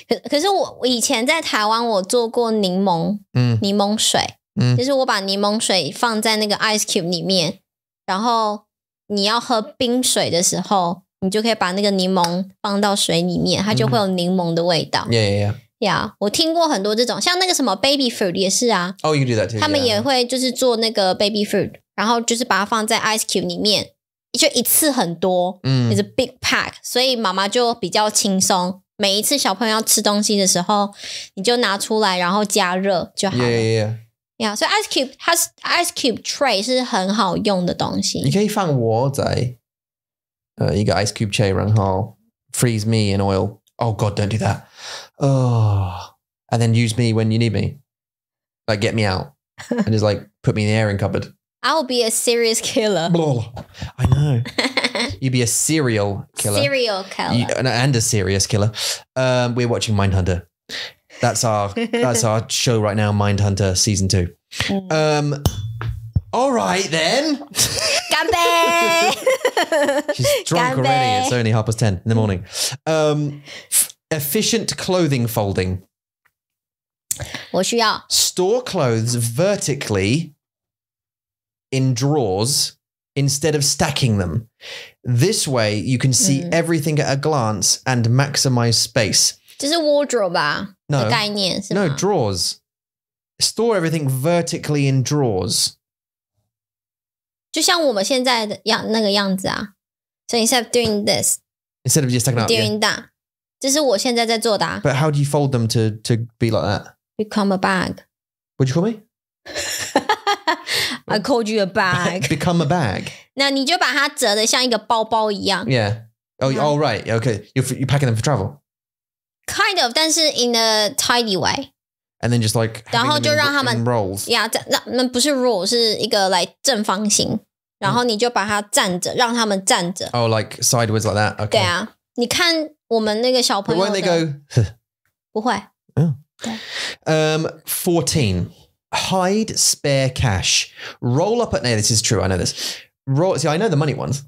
可可是我我以前在台湾，我做过柠檬 mm, 柠檬水，嗯就是我把柠檬水放在那个 ice cube 里面，然后你要喝冰水的时候，你就可以把那个柠檬放到水里面，它就会有柠檬的味道。yeah, yeah, yeah. 呀我听过很多这种，像那个什么 baby food 也是啊，Oh, you do that too. 他们也会就是做那个 baby food，然后就是把它放在 ice cube 里面，就一次很多，Mm. 就是 big pack，所以妈妈就比较轻松。每一次小朋友要吃东西的时候，你就拿出来，然后加热就好了 Yeah, yeah, yeah. 呀所以 ice cube 它是 ice cube tray 是很好用的东西。你可以放我在呃一个 ice cube tray，然后 freeze me in oil. Oh God, don't do that. Oh, and then use me when you need me, like get me out, and just like put me in the airing cupboard. I will be a serious killer. Blah. I know. You'd be a serial killer. Serial killer. You- and- a serious killer. Um, we're watching Mindhunter. That's our that's our show right now, Mindhunter season two. Um, all right then. 干杯！She's drunk Gambe. already. It's only half past ten in the morning. Um, efficient clothing folding. 我需要 Store clothes vertically in drawers instead of stacking them. This way, you can see Mm. everything at a glance and maximize space. 就是 wardrobe 吧 No 的概念是 No 吗？ drawers. Store everything vertically in drawers. 就像我们现在的样那个样子啊。So instead of doing this, Instead of just taking out. Yeah. doing that， 这是我现在在做的、啊。 But how do you fold them to to be like that? Become a bag. What'd you call me? I called you a bag. Become a bag. 那你就把它折得像一个包包一样 Yeah. Oh, Yeah. oh right. Okay. You're, you're packing them for travel. ，kind of，但是 in a tidy way。 And then just like 然 having 后 them 就 in- 让他们 in rolls. 呀，这那那不是 roll，是一个来正方形，然后你就把它站着，让他们站着。 Oh, like sideways like that. Okay. 对啊，你看 我们那个小 But 朋友 won't they 的 go? 不会， Um, 14. Hide spare cash. Roll up at. No, this is true. I know this. Roll. See, I know the money ones.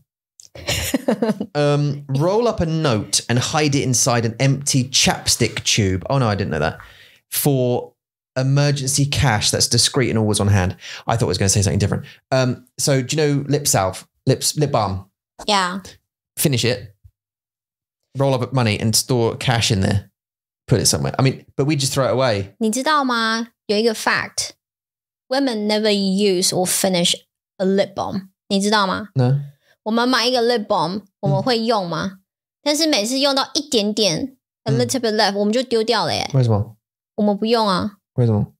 um, roll up a note and hide it inside an empty chapstick tube. Oh no, I didn't know that. For emergency cash that's discreet and always on hand. I thought I was going to say something different. Um, so do you know lip salve, lips, lip balm? yeah， Finish it. Roll up money and store cash in there. Put it somewhere. I mean, but we just throw it away. 你知道吗？有一个 fact，women never use or finish a lip balm，你知道吗？ No. 我们买一个 lip balm，我嗯们会用吗？但是每次用到一点点，a 嗯 little bit left，我们就丢掉了耶。为什么？我们不用啊，为什么？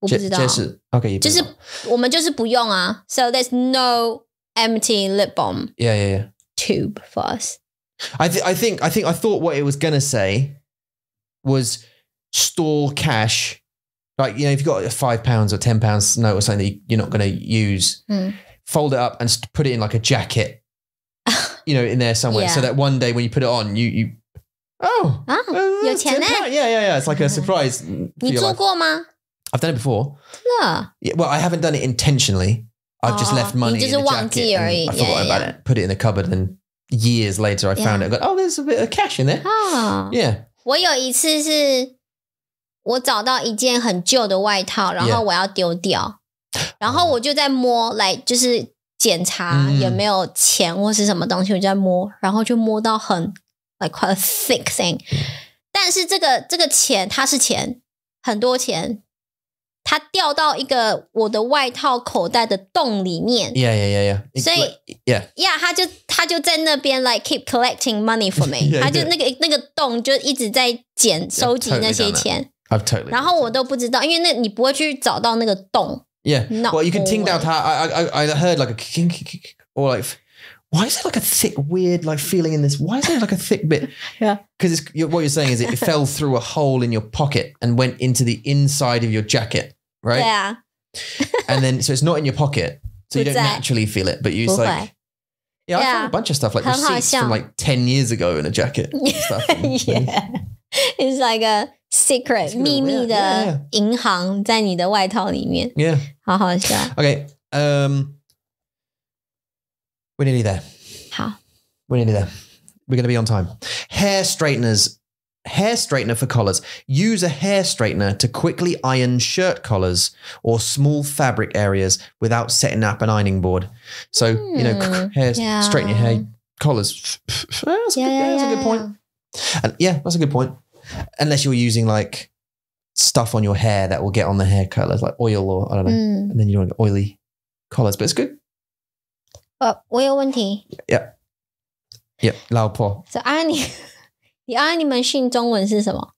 我不知道解，释 OK，也不知道就是我们就是不用啊。So there's no empty lip balm yeah, yeah, yeah. tube for us. I think I think I think I thought what it was gonna say was store cash. Like you know, if you've got a five pounds or ten pounds note or something that you- you're not gonna use, Mm. fold it up and st- put it in like a jacket. you know, in there somewhere, so Yeah. that one day when you put it on, you you oh. 啊， uh, 有钱 10 呢 pound- Yeah, yeah, yeah. It's like a surprise. for 你 your 做 life. 过吗？ I've done it before. 真的 Yeah, well, I haven't done it intentionally. I've just Oh, left money 你就是 in the 忘记 jacket 而 and 已。 I Yeah, forgot yeah, about yeah. it. Put it in the cupboard, and then years later, I found it. I got, oh, there's a bit of cash in there. 啊。Yeah. 我有一次是我找到一件很旧的外套，然后 Yeah. 我要丢掉，然后我就在摸，来就是检查嗯有没有钱或是什么东西，我就在摸，然后就摸到很 like quite a thick thing，但是这个这个钱它是钱，很多钱。它掉到一个我的外套口袋的洞里面 Yeah, yeah, yeah, yeah. It's 所以 like- yeah. 呀他就他就在那边 like keep collecting money for me， Yeah, 他就 yeah. 那个那个洞就一直在捡收集 totally 那些 done that. 钱， I've totally. 然后我都不知道，因为那你不会去找到那个洞。 yeah. not well, you can ting down. always. I, I, I heard like a kink, kink, kink, or like, why is there like a thick, weird like feeling in this? Why is there like a thick bit? Yeah. Because you're, what you're saying is it fell through a hole in your pocket and went into the inside of your jacket, 对 right? 啊， And then so it's not in your pocket, so you don't 不在。 naturally feel it, but you it's 不 like. 会。 Yeah, I found Yeah. a bunch of stuff like 很好 receipts 笑。 from like ten years ago in a jacket. and stuff. yeah, it's like a secret It's 秘密 yeah, 的 yeah. 银行在你的外套里面， Yeah. 好好笑。 Okay. Um, we're nearly there. 好， We're nearly there. We're going to be on time. Hair straighteners. Hair straightener for collars. Use a hair straightener to quickly iron shirt collars or small fabric areas without setting up an ironing board. So, you know, Hmm, hair, yeah. straighten your hair collars. That's, a, good, Yeah, that's a yeah, good point. And yeah, that's a good point. Unless you're using like stuff on your hair that will get on the hair colors, like oil or I don't know. 嗯， And then you don't want oily collars, but it's good. 呃，我有问题。 Yep, lao po. So ironing， 你 ironing machine 中文是什么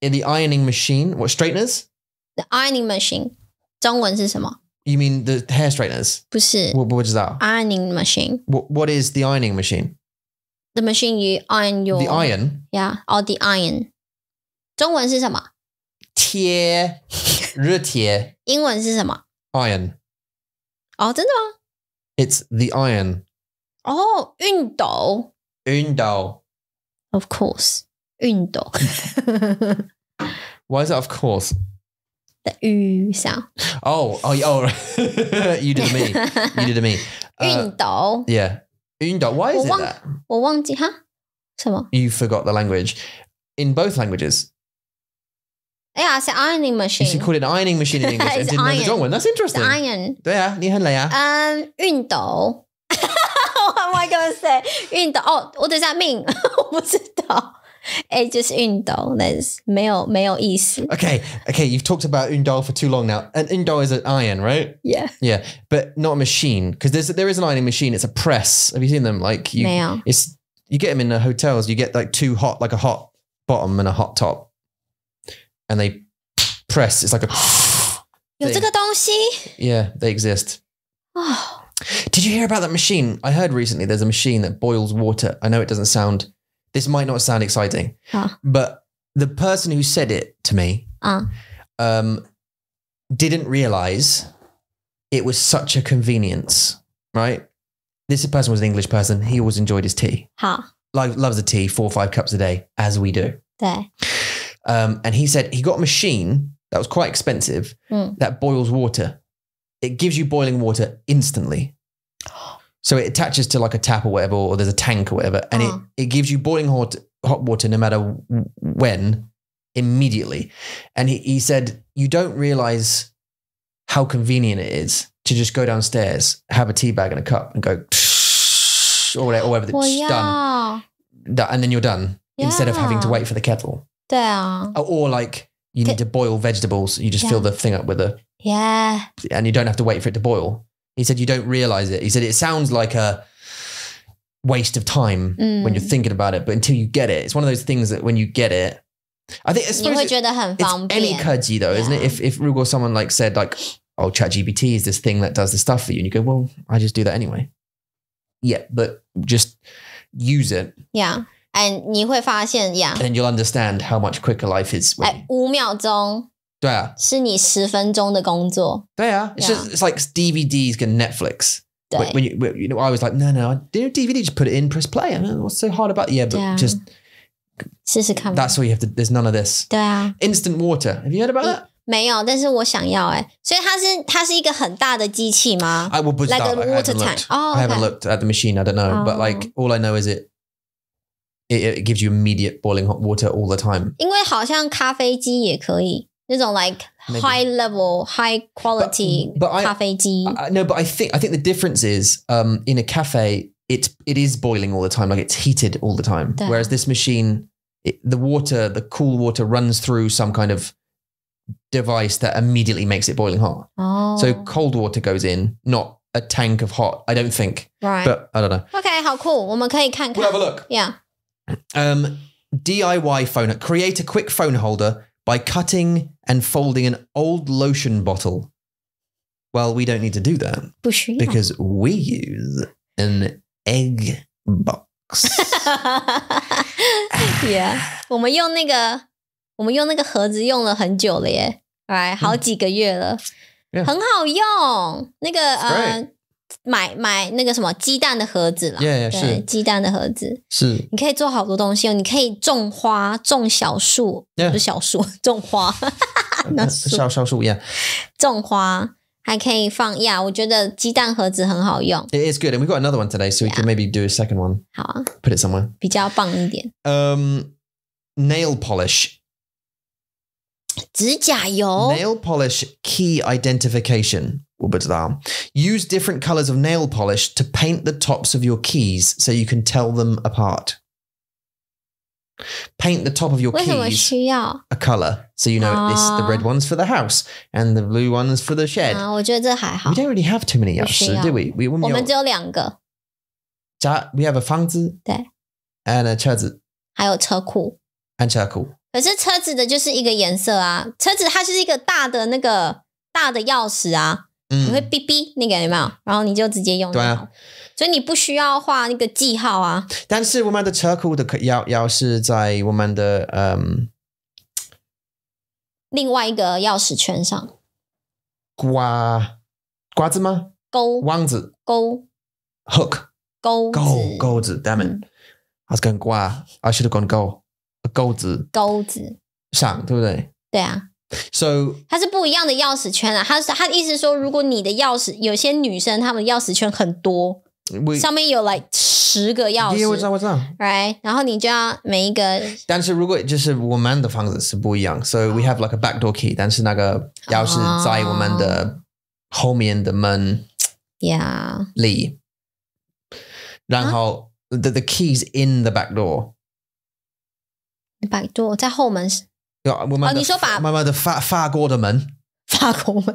In the ironing machine, what straighteners? ？The ironing machine 中文是什么？ You mean the hair straighteners? 不是 What, what is that? ironing machine。 What, what is the ironing machine? The machine you iron your The iron. yeah or the iron。中文是什么？贴热贴英文是什么？ iron. 哦，真的吗？ It's the iron. 哦，熨斗 Undo. Of course，运动。Why is it of course? The sound. Oh, oh, oh! you did me. You did me. 运动。Yeah. 运动. Why is it that? 我忘记哈什么 You forgot the language. In both languages. Yeah, it's an ironing machine. She called it an ironing machine in English and didn't know the Zhongwen. That's interesting. iron. 对啊，你很累啊。嗯，熨斗。What am I gonna say？熨斗哦，我等一下命，我不知道。 哎，就是运动，但是没有没有意思。 Okay, okay, you've talked about undol for too long now. And undol is an iron, right? Yeah， Yeah, but not a machine because there's there is an ironing machine. It's a press. Have you seen them? Like you, 没有 it's you get them in the hotels. You get like two hot, like a hot bottom and a hot top, and they press. It's like a 有这个东西 yeah, they exist. 哦， Did you hear about that machine? I heard recently there's a machine that boils water. I know it doesn't sound, this might not sound exciting, but the person who said it to me uh. um, didn't realize it was such a convenience, right? This person was an English person. He always enjoyed his tea. Huh. Like, loves a tea, four or five cups a day, as we do. There. Um, and he said he got a machine that was quite expensive mm. that boils water it gives you boiling water instantly. So it attaches to like a tap or whatever, or there's a tank or whatever, and uh-huh. it, it gives you boiling hot, hot water no matter when, immediately. And he, he said, You don't realize how convenient it is to just go downstairs, have a tea bag and a cup, and go, or whatever, or whatever well, yeah. done. And then you're done yeah. instead of having to wait for the kettle. Or like you need to boil vegetables, you just fill the thing up with a ，Yeah， and you don't have to wait for it to boil. He said you don't realize it. He said it sounds like a waste of time when you're Mm. thinking about it, but until you get it, it's one of those things that when you get it, I think I 你 suppose 会 it- 觉得很 it's 方 any 便。 kaji though, isn't it? Yeah. If if Rugal someone like said like, oh, ChatGPT is this thing that does the stuff for you, and you go, well, I just do that anyway. Yeah, but just use it, Yeah，哎，你会发现呀 and，then you'll understand how much quicker life is. When 哎，五秒钟 对啊，是你十分钟的工作。对啊. It's Yeah. just it's like DVDs and Netflix. 对 When, when you, when, you know, I was like, no, no, do DVD, just put it in, press play. I mean, what's so hard about? Yeah, but Yeah. just 试试看吧。 that's all you have to. There's none of this. 对啊， Instant water. Have you heard about that? 没有，但是我想要哎，所以它是它是一个很大的机器吗？ I will put Like that. a I water haven't tank. looked. Oh, I haven't okay. looked at the machine. I don't know, but Oh. like all I know is it, it it gives you immediate boiling hot water all the time. 因为好像咖啡机也可以 那种 like Maybe. high level high quality but I- 咖啡机。 I, no, but I think I think the difference is um, in a cafe, it it is boiling all the time, like it's heated all the time. Yeah. Whereas this machine, it, the water, the cool water runs through some kind of device that immediately makes it boiling hot. 哦 So cold water goes in, not a tank of hot. I don't think, right but I don't know. OK 好酷，我们可以看看 We'll have a look. Yeah， Um, DIY phone. Create a quick phone holder by cutting and folding an old lotion bottle. Well, we don't need to do that 不需要。 because we use an egg box. yeah，我们用那个我们用那个盒子用了很久了耶，哎，好几个月了 Yeah. 很好用。那个 It's 呃， 买买那个什么鸡蛋的盒子啦 Yeah, yeah，对，鸡蛋的盒子，是你可以做好多东西哦。你可以种花，种小树不是小树，种花，那树小小树 yeah 种花，还可以放呀。我觉得鸡蛋盒子很好用，it is good and we've got another one today so we can maybe do a second one 好啊，put it somewhere 比较棒一点。um nail polish 指甲油 nail polish key identification 我不知道 use different colors of nail polish to paint the tops of your keys so you can tell them apart paint the top of your 为什么 keys 需要 a color so you know this the red Ah. ones for the house and the blue ones for the shed 啊？我觉得这还好 we。don't really have too many 不需要。 do we we 我们只有两个， we have a 房子对 and a 车子还有车库。 and 车库可是车子的就是一个颜色啊，车子它就是一个大的那个大的钥匙啊， 你会嗯哔哔那个有没有？然后你就直接用。对啊所以你不需要画那个记号啊。但是我们的车库的钥钥匙在我们的嗯另外一个钥匙圈上瓜瓜子吗？钩网子钩 hook 钩钩子钩子，damn it！、嗯 I was going 瓜，I should have gone 钩钩子钩子，上，对不对对啊，？So 它是不一样的钥匙圈啊。它是它的意思说，如果你的钥匙有些女生她们的钥匙圈很多，we 上面有 like 十个钥 yeah 我知道匙我知道。，right？然后你就要每一个但是如果就是我们的房子是不一样，so we have like a back door key，但是那个钥匙在我们的后面的门呀里，然后 the the keys in the back door，back door 在后门是我们的你说把妈妈的法法国的门法国门，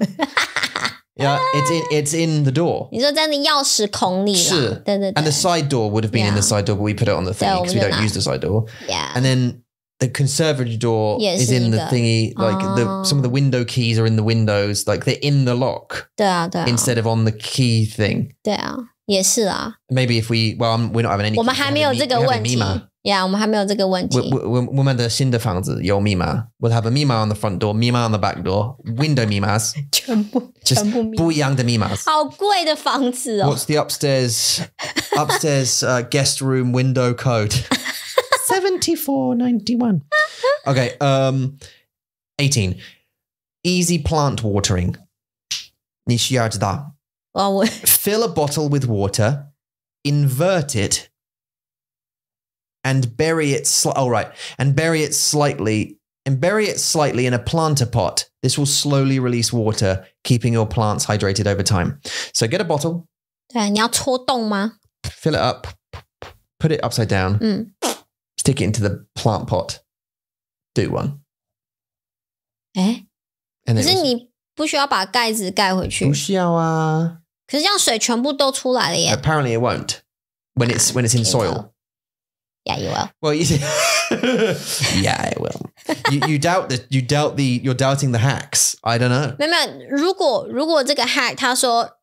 ，yeah, it's in it's in the door. 你说在那钥匙孔里啦，是对对 And 对 the side door would have been in the Yeah. side door, but we put it on the thingy So because we we're don't not- use the side door. ，yeah， And then the conservatory door Yeah, is 是 in 一 the 个。 thingy. Like the some of the window keys are in the windows. Like they're in the lock 对啊对啊， instead of on the key thing. 对啊，也是啊， Maybe if we well, um, we're not having any. 我们 keys, 还 we 没 have 有 a 这 mi- 个 we have a 问题 mima. 呀，我们还没有这个问题我。我我我们的新的房子有密码，we'll have a 密码 on the front door, 密码 on the back door, window 密码，全部 just 全部密不一样的密码。好贵的房子哦， What's the upstairs upstairs uh, guest room window code? Seventy four ninety one. Okay, um, eighteen. Easy plant watering. 你需要知道。哇，我 Fill a bottle with water, invert it, and bury it. Sli- oh right, and bury it slightly. And bury it slightly in a planter pot. This will slowly release water, keeping your plants hydrated over time. So get a bottle, 对，你要戳洞吗？ fill it up, put it upside down, 嗯， stick it into the plant pot, do one. 哎， And 可 then 是 it was- 你不需要把盖子盖回去不，需要啊。可是这样水全部都出来了耶。 Apparently it won't when it's when it's in Okay, soil. Yeah, you will. Well, you see, yeah, it will. You, you doubt that you doubt the you're doubting the hacks. I don't know. 没有没有，如果如果这个 hack 他说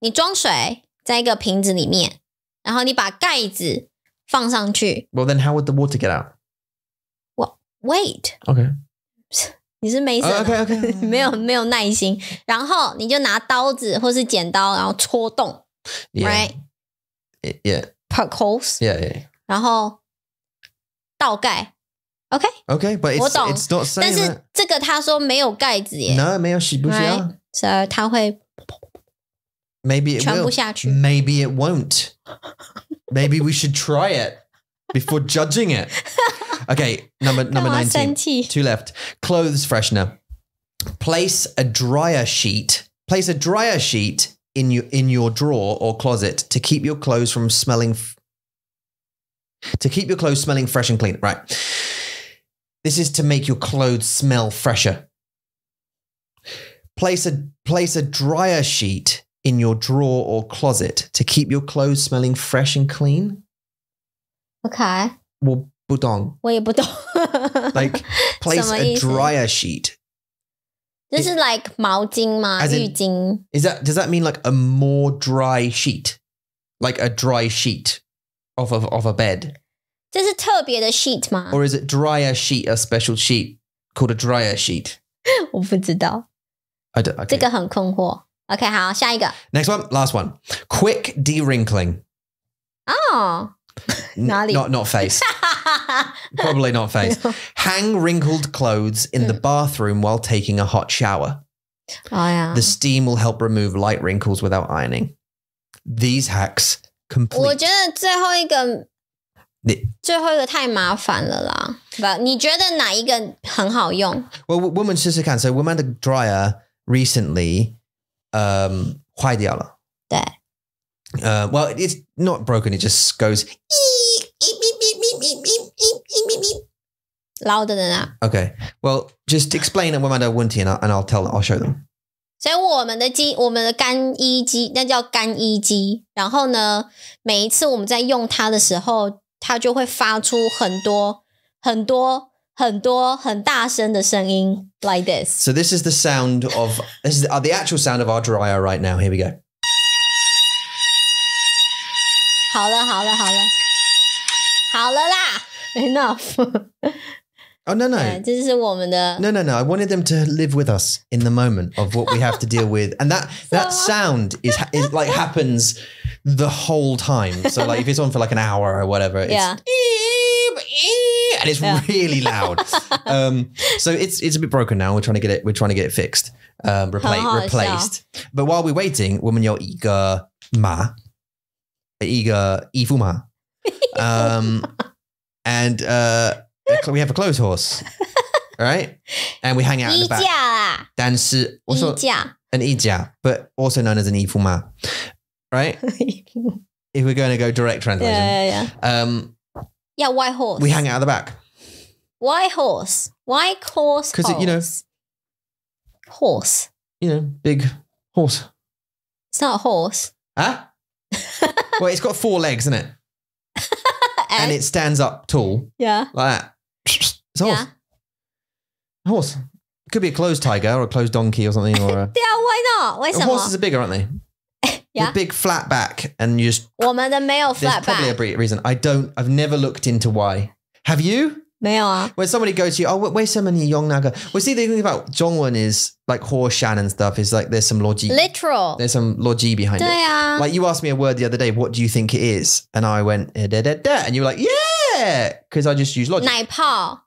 你装水在一个瓶子里面，然后你把盖子放上去 Well, then how would the water get out? ，wait， Okay. 你是没 Oh, 神、 okay, okay. 没有没有耐心，然后你就拿刀子或是剪刀，然后戳洞 Yeah. Right. It- yeah. ，poke holes， Yeah. Yeah. 然后倒盖，OK。 Okay, but it's 我懂 it's not 但 saying 是这个他说没有盖子耶 that. No, 没有洗不需要。 ，right？所以他会 Maybe it 全部 will. 下去。 Maybe it won't. Maybe we should try it before judging it. Okay, number 干 number 嘛生 nineteen. 气？ Two left. Clothes freshener. Place a dryer sheet. Place a dryer sheet in your in your drawer or closet to keep your clothes from smelling. f- to keep your clothes smelling fresh and clean. Right. This is to make your clothes smell fresher. Place a place a dryer sheet in your drawer or closet to keep your clothes smelling fresh and clean. OK，我不懂. 我也不懂。 Like place 什么 a 意思？ dryer sheet 这是 like 毛巾吗？ As in- 浴巾？ Is that does that mean like a more dry sheet, like a dry sheet off of of a bed, 这是特别的 sheet 吗？ or is it dryer sheet a special sheet called a dryer sheet? 我不知道， I don't. Okay. 这个很困惑。OK，好，下一个 Next one, last one. Quick de-wrinkling. 哦， N- Nali. Not not face. Probably not face. Hang wrinkled clothes in the bathroom while taking a hot shower. 哎呀 The，steam will help remove light wrinkles without ironing. These hacks 我 complete. 觉得最后一个你最后一个太麻烦了啦。不，你觉得哪一个很好用？ Well, w- woman sister can. So, woman the dryer recently um 坏掉了.对， Uh, well, it's not broken. It just goes. 捞的人啊。 Okay. Well, just explain it woman and I'll, and I'll tell. I'll show them. 所以我们的机，我们的干衣机，那叫干衣机。然后呢，每一次我们在用它的时候，它就会发出很多、很多、很多、很大声的声音，like this。So this is the sound of this is uh, the actual sound of our dryer right now. Here we go. 好了，好了，好了，好了啦，enough。Oh no no! Yeah, this is what uh, No no no! I wanted them to live with us in the moment of what we have to deal with, and that that sound is, is like happens the whole time. So like if it's on for like an hour or whatever, it's yeah. and it's yeah. really loud. um, so it's it's a bit broken now. We're trying to get it. We're trying to get it fixed, um, replaced. Oh, replaced. Yeah. But while we're waiting, woman, your eager ma, eager evil ma, um, and. Uh, we have a clothes horse, right? And we hang out in 衣 the back. 架啦，但是衣 also 架。 an ija, but also known as an ifuma, right? If we're going to go direct translation, yeah, yeah, yeah. um, Yeah, white horse. we hang out at the back. Why horse? Why horse? 'Cause it- you know- horse? horse. You know, big horse. It's not a horse. Huh? well, it's got four legs, isn't it? And And, it stands up tall yeah, like that. It's a horse. yeah, A horse. It could be a closed tiger or a closed donkey or something. Or a, 对啊，Why not？为什么 horses are bigger, aren't they? Yeah. With big flat back, and you just 我们的没有 there's flat probably a back， bre- reason. I don't. I've never looked into why. Have you? 没有啊。 When somebody goes to you, oh, wait, so many young naga. Well, see, the thing about Zhongwen is like horse shan and stuff is like there's some logi, Literal， there's some logi behind 对 it. 啊， Like you asked me a word the other day, what do you think it is? And I went eh, da, da, da, and you were like, yeah, because I just use logic. 奶泡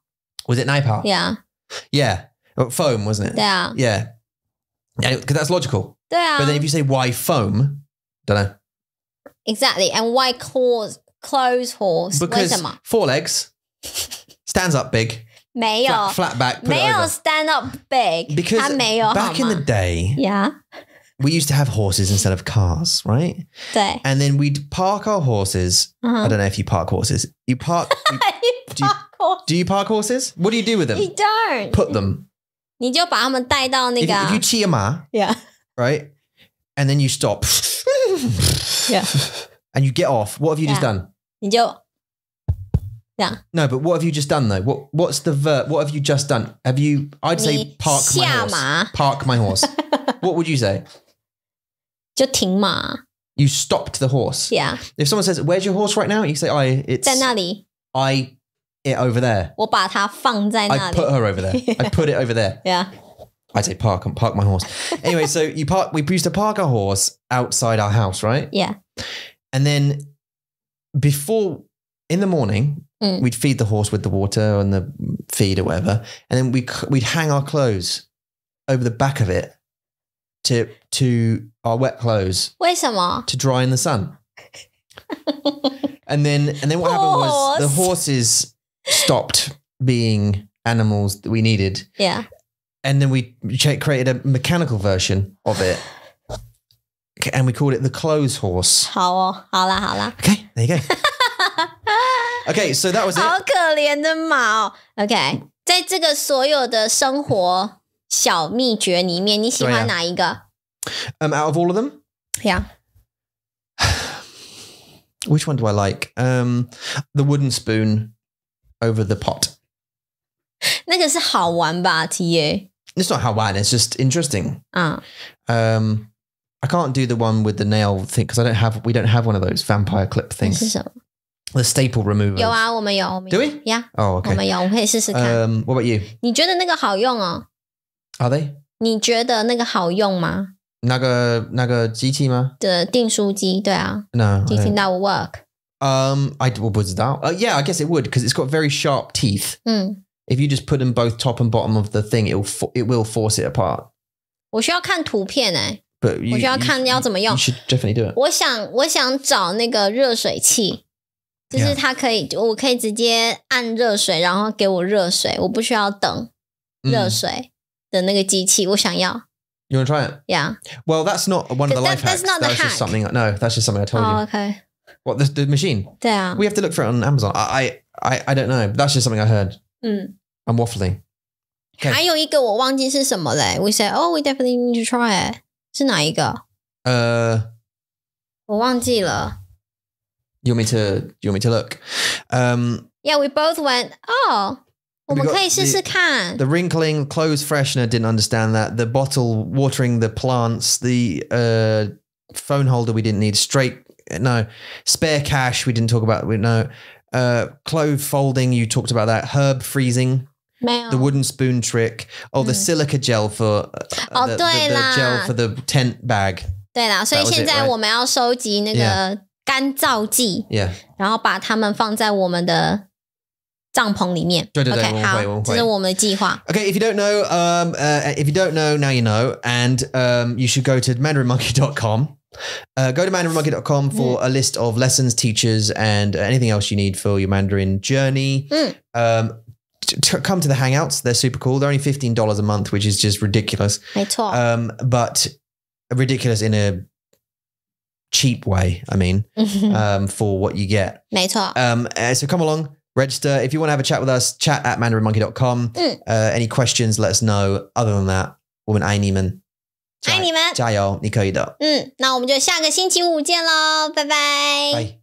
Was it Naipa? ，Yeah， Yeah, Oh, foam, wasn't it? 对啊， Yeah, yeah, because that's logical. 对啊 But then if you say why foam, don't know. ，Exactly。And why close close horse？为 Because 什么 four legs, stands up big, 没有 flat, flat back, put 没 it 有 over. stand up big？ Because 它没有好 back in the 吗 day, ？Yeah， we used to have horses instead of cars, right? 对， And then we'd park our horses. I 嗯 don't know if you park horses. You park. you- Do you- ，You do you park horses? What do you do with them? don't， Put them. 你就把他们带到那 If, 个 if you cheer ma, Yeah， right, and then you stop, Yeah. and you get off. What have you just Yeah. done? 你就 No, but what have you just done though? What What's the verb? What have you just done? Have you? I'd say 你 park my 下 horse. 马 Park my horse. what would you say? 就停马 You stopped the horse. ，Yeah， If someone says, "Where's your horse right now?" You say, "I it's 在那里， I it over there. 我把它放在那 I 里 put her over there. I put it over there." ，Yeah， I'd say park and park my horse. anyway, so you park. We used to park our horse outside our house, right? Yeah. And then before in the morning, Mm. we'd feed the horse with the water and the feed or whatever, and then we we'd hang our clothes over the back of it to to our wet clothes 为什么？ to dry in the sun. and then and then what happened was the Horse. horses stopped being animals that we needed Yeah， and then we ch- created a mechanical version of it and we called it the clothes horse 好哦，好啦好啦， okay there you go okay so that was 好 it 可怜的马哦。OK，在这个所有的生活小秘诀里面，你喜对啊欢哪一个 um out of all of them ？Yeah， which one do I like um the wooden spoon over the pot 那个是好玩吧？T A it's not how bad it's just interesting 啊， um I can't do the one with the nail thing because I don't have we don't have one of those vampire clip 那是 things 什么？ the staple remover 有啊，我们有，我们有 Do we？呀 oh 我 okay 们有，我们可以试试看。 um what about you 你觉得那个好用哦？ are they 你觉得那个好用吗？那个那个机器吗？的订书机，对啊 No. ，Do you think that will work？ Um, I well, was that? Uh, yeah, I guess it would because it's got very sharp teeth. 嗯， If you just put them both top and bottom of the thing, it will fo- it will force it apart. 我需要看图片哎、 But you, 我需要 you 看要怎么 you 用。 should definitely do it. 我想，我想找那个热水器，就是 Yeah. 它可以，我可以直接按热水，然后给我热水，我不需要等 Mm. 热水的那个机器，我想要 You want to try it? 呀。 Well, that's not one of the That- life that's hacks. not the that's just hack. something. No, that's just something I told 哦 you. ，OK， What the, the machine? 对啊， We have to look for it on Amazon. I, I I I don't know. That's just something I heard. 嗯， I'm waffling. Okay. 还有一个我忘记是什么嘞。We said, oh, we definitely need to try it。是哪一个？ Uh, 我忘记了。 you want me to? You want me to look? Um, Yeah, we both went. Oh，我 We 们 got 可以试 the- 试看。 The wrinkling clothes freshener didn't understand that. The bottle watering the plants, the uh, phone holder we didn't need. Straight no spare cash we didn't talk about. We no uh, clove folding. You talked about that. Herb freezing. 没有 The wooden spoon trick. Oh, the Mm. silica gel for uh, Oh, the, the, 对 the 啦。 gel for the tent bag. 对啦，所以 That was 现 it, 在 right? 我们要收集那个干燥剂， Yeah. 然后把它们放在我们的帐篷里面。对对对 OK，我们会我们会好，这是我们的计划。 Okay, if you don't know, um, uh, if you don't know, now you know, and um, you should go to mandarinmonkey.com. uh, go to mandarinmonkey.com for mm. a list of lessons, teachers, and uh, anything else you need for your Mandarin journey. Mm. Um, come to the hangouts. They're super cool. They're only fifteen dollars a month, which is just ridiculous. They talk, um, but ridiculous in a cheap way. I mean, um, for what you get. They talk. Um, uh, so come along, register. If you want to have a chat with us, chat at mandarinmonkey.com. Mm. Uh, any questions, let us know. Other than that, woman Ai 爱你们。加油，你可以的。嗯，那我们就下个星期五见喽，拜拜。拜。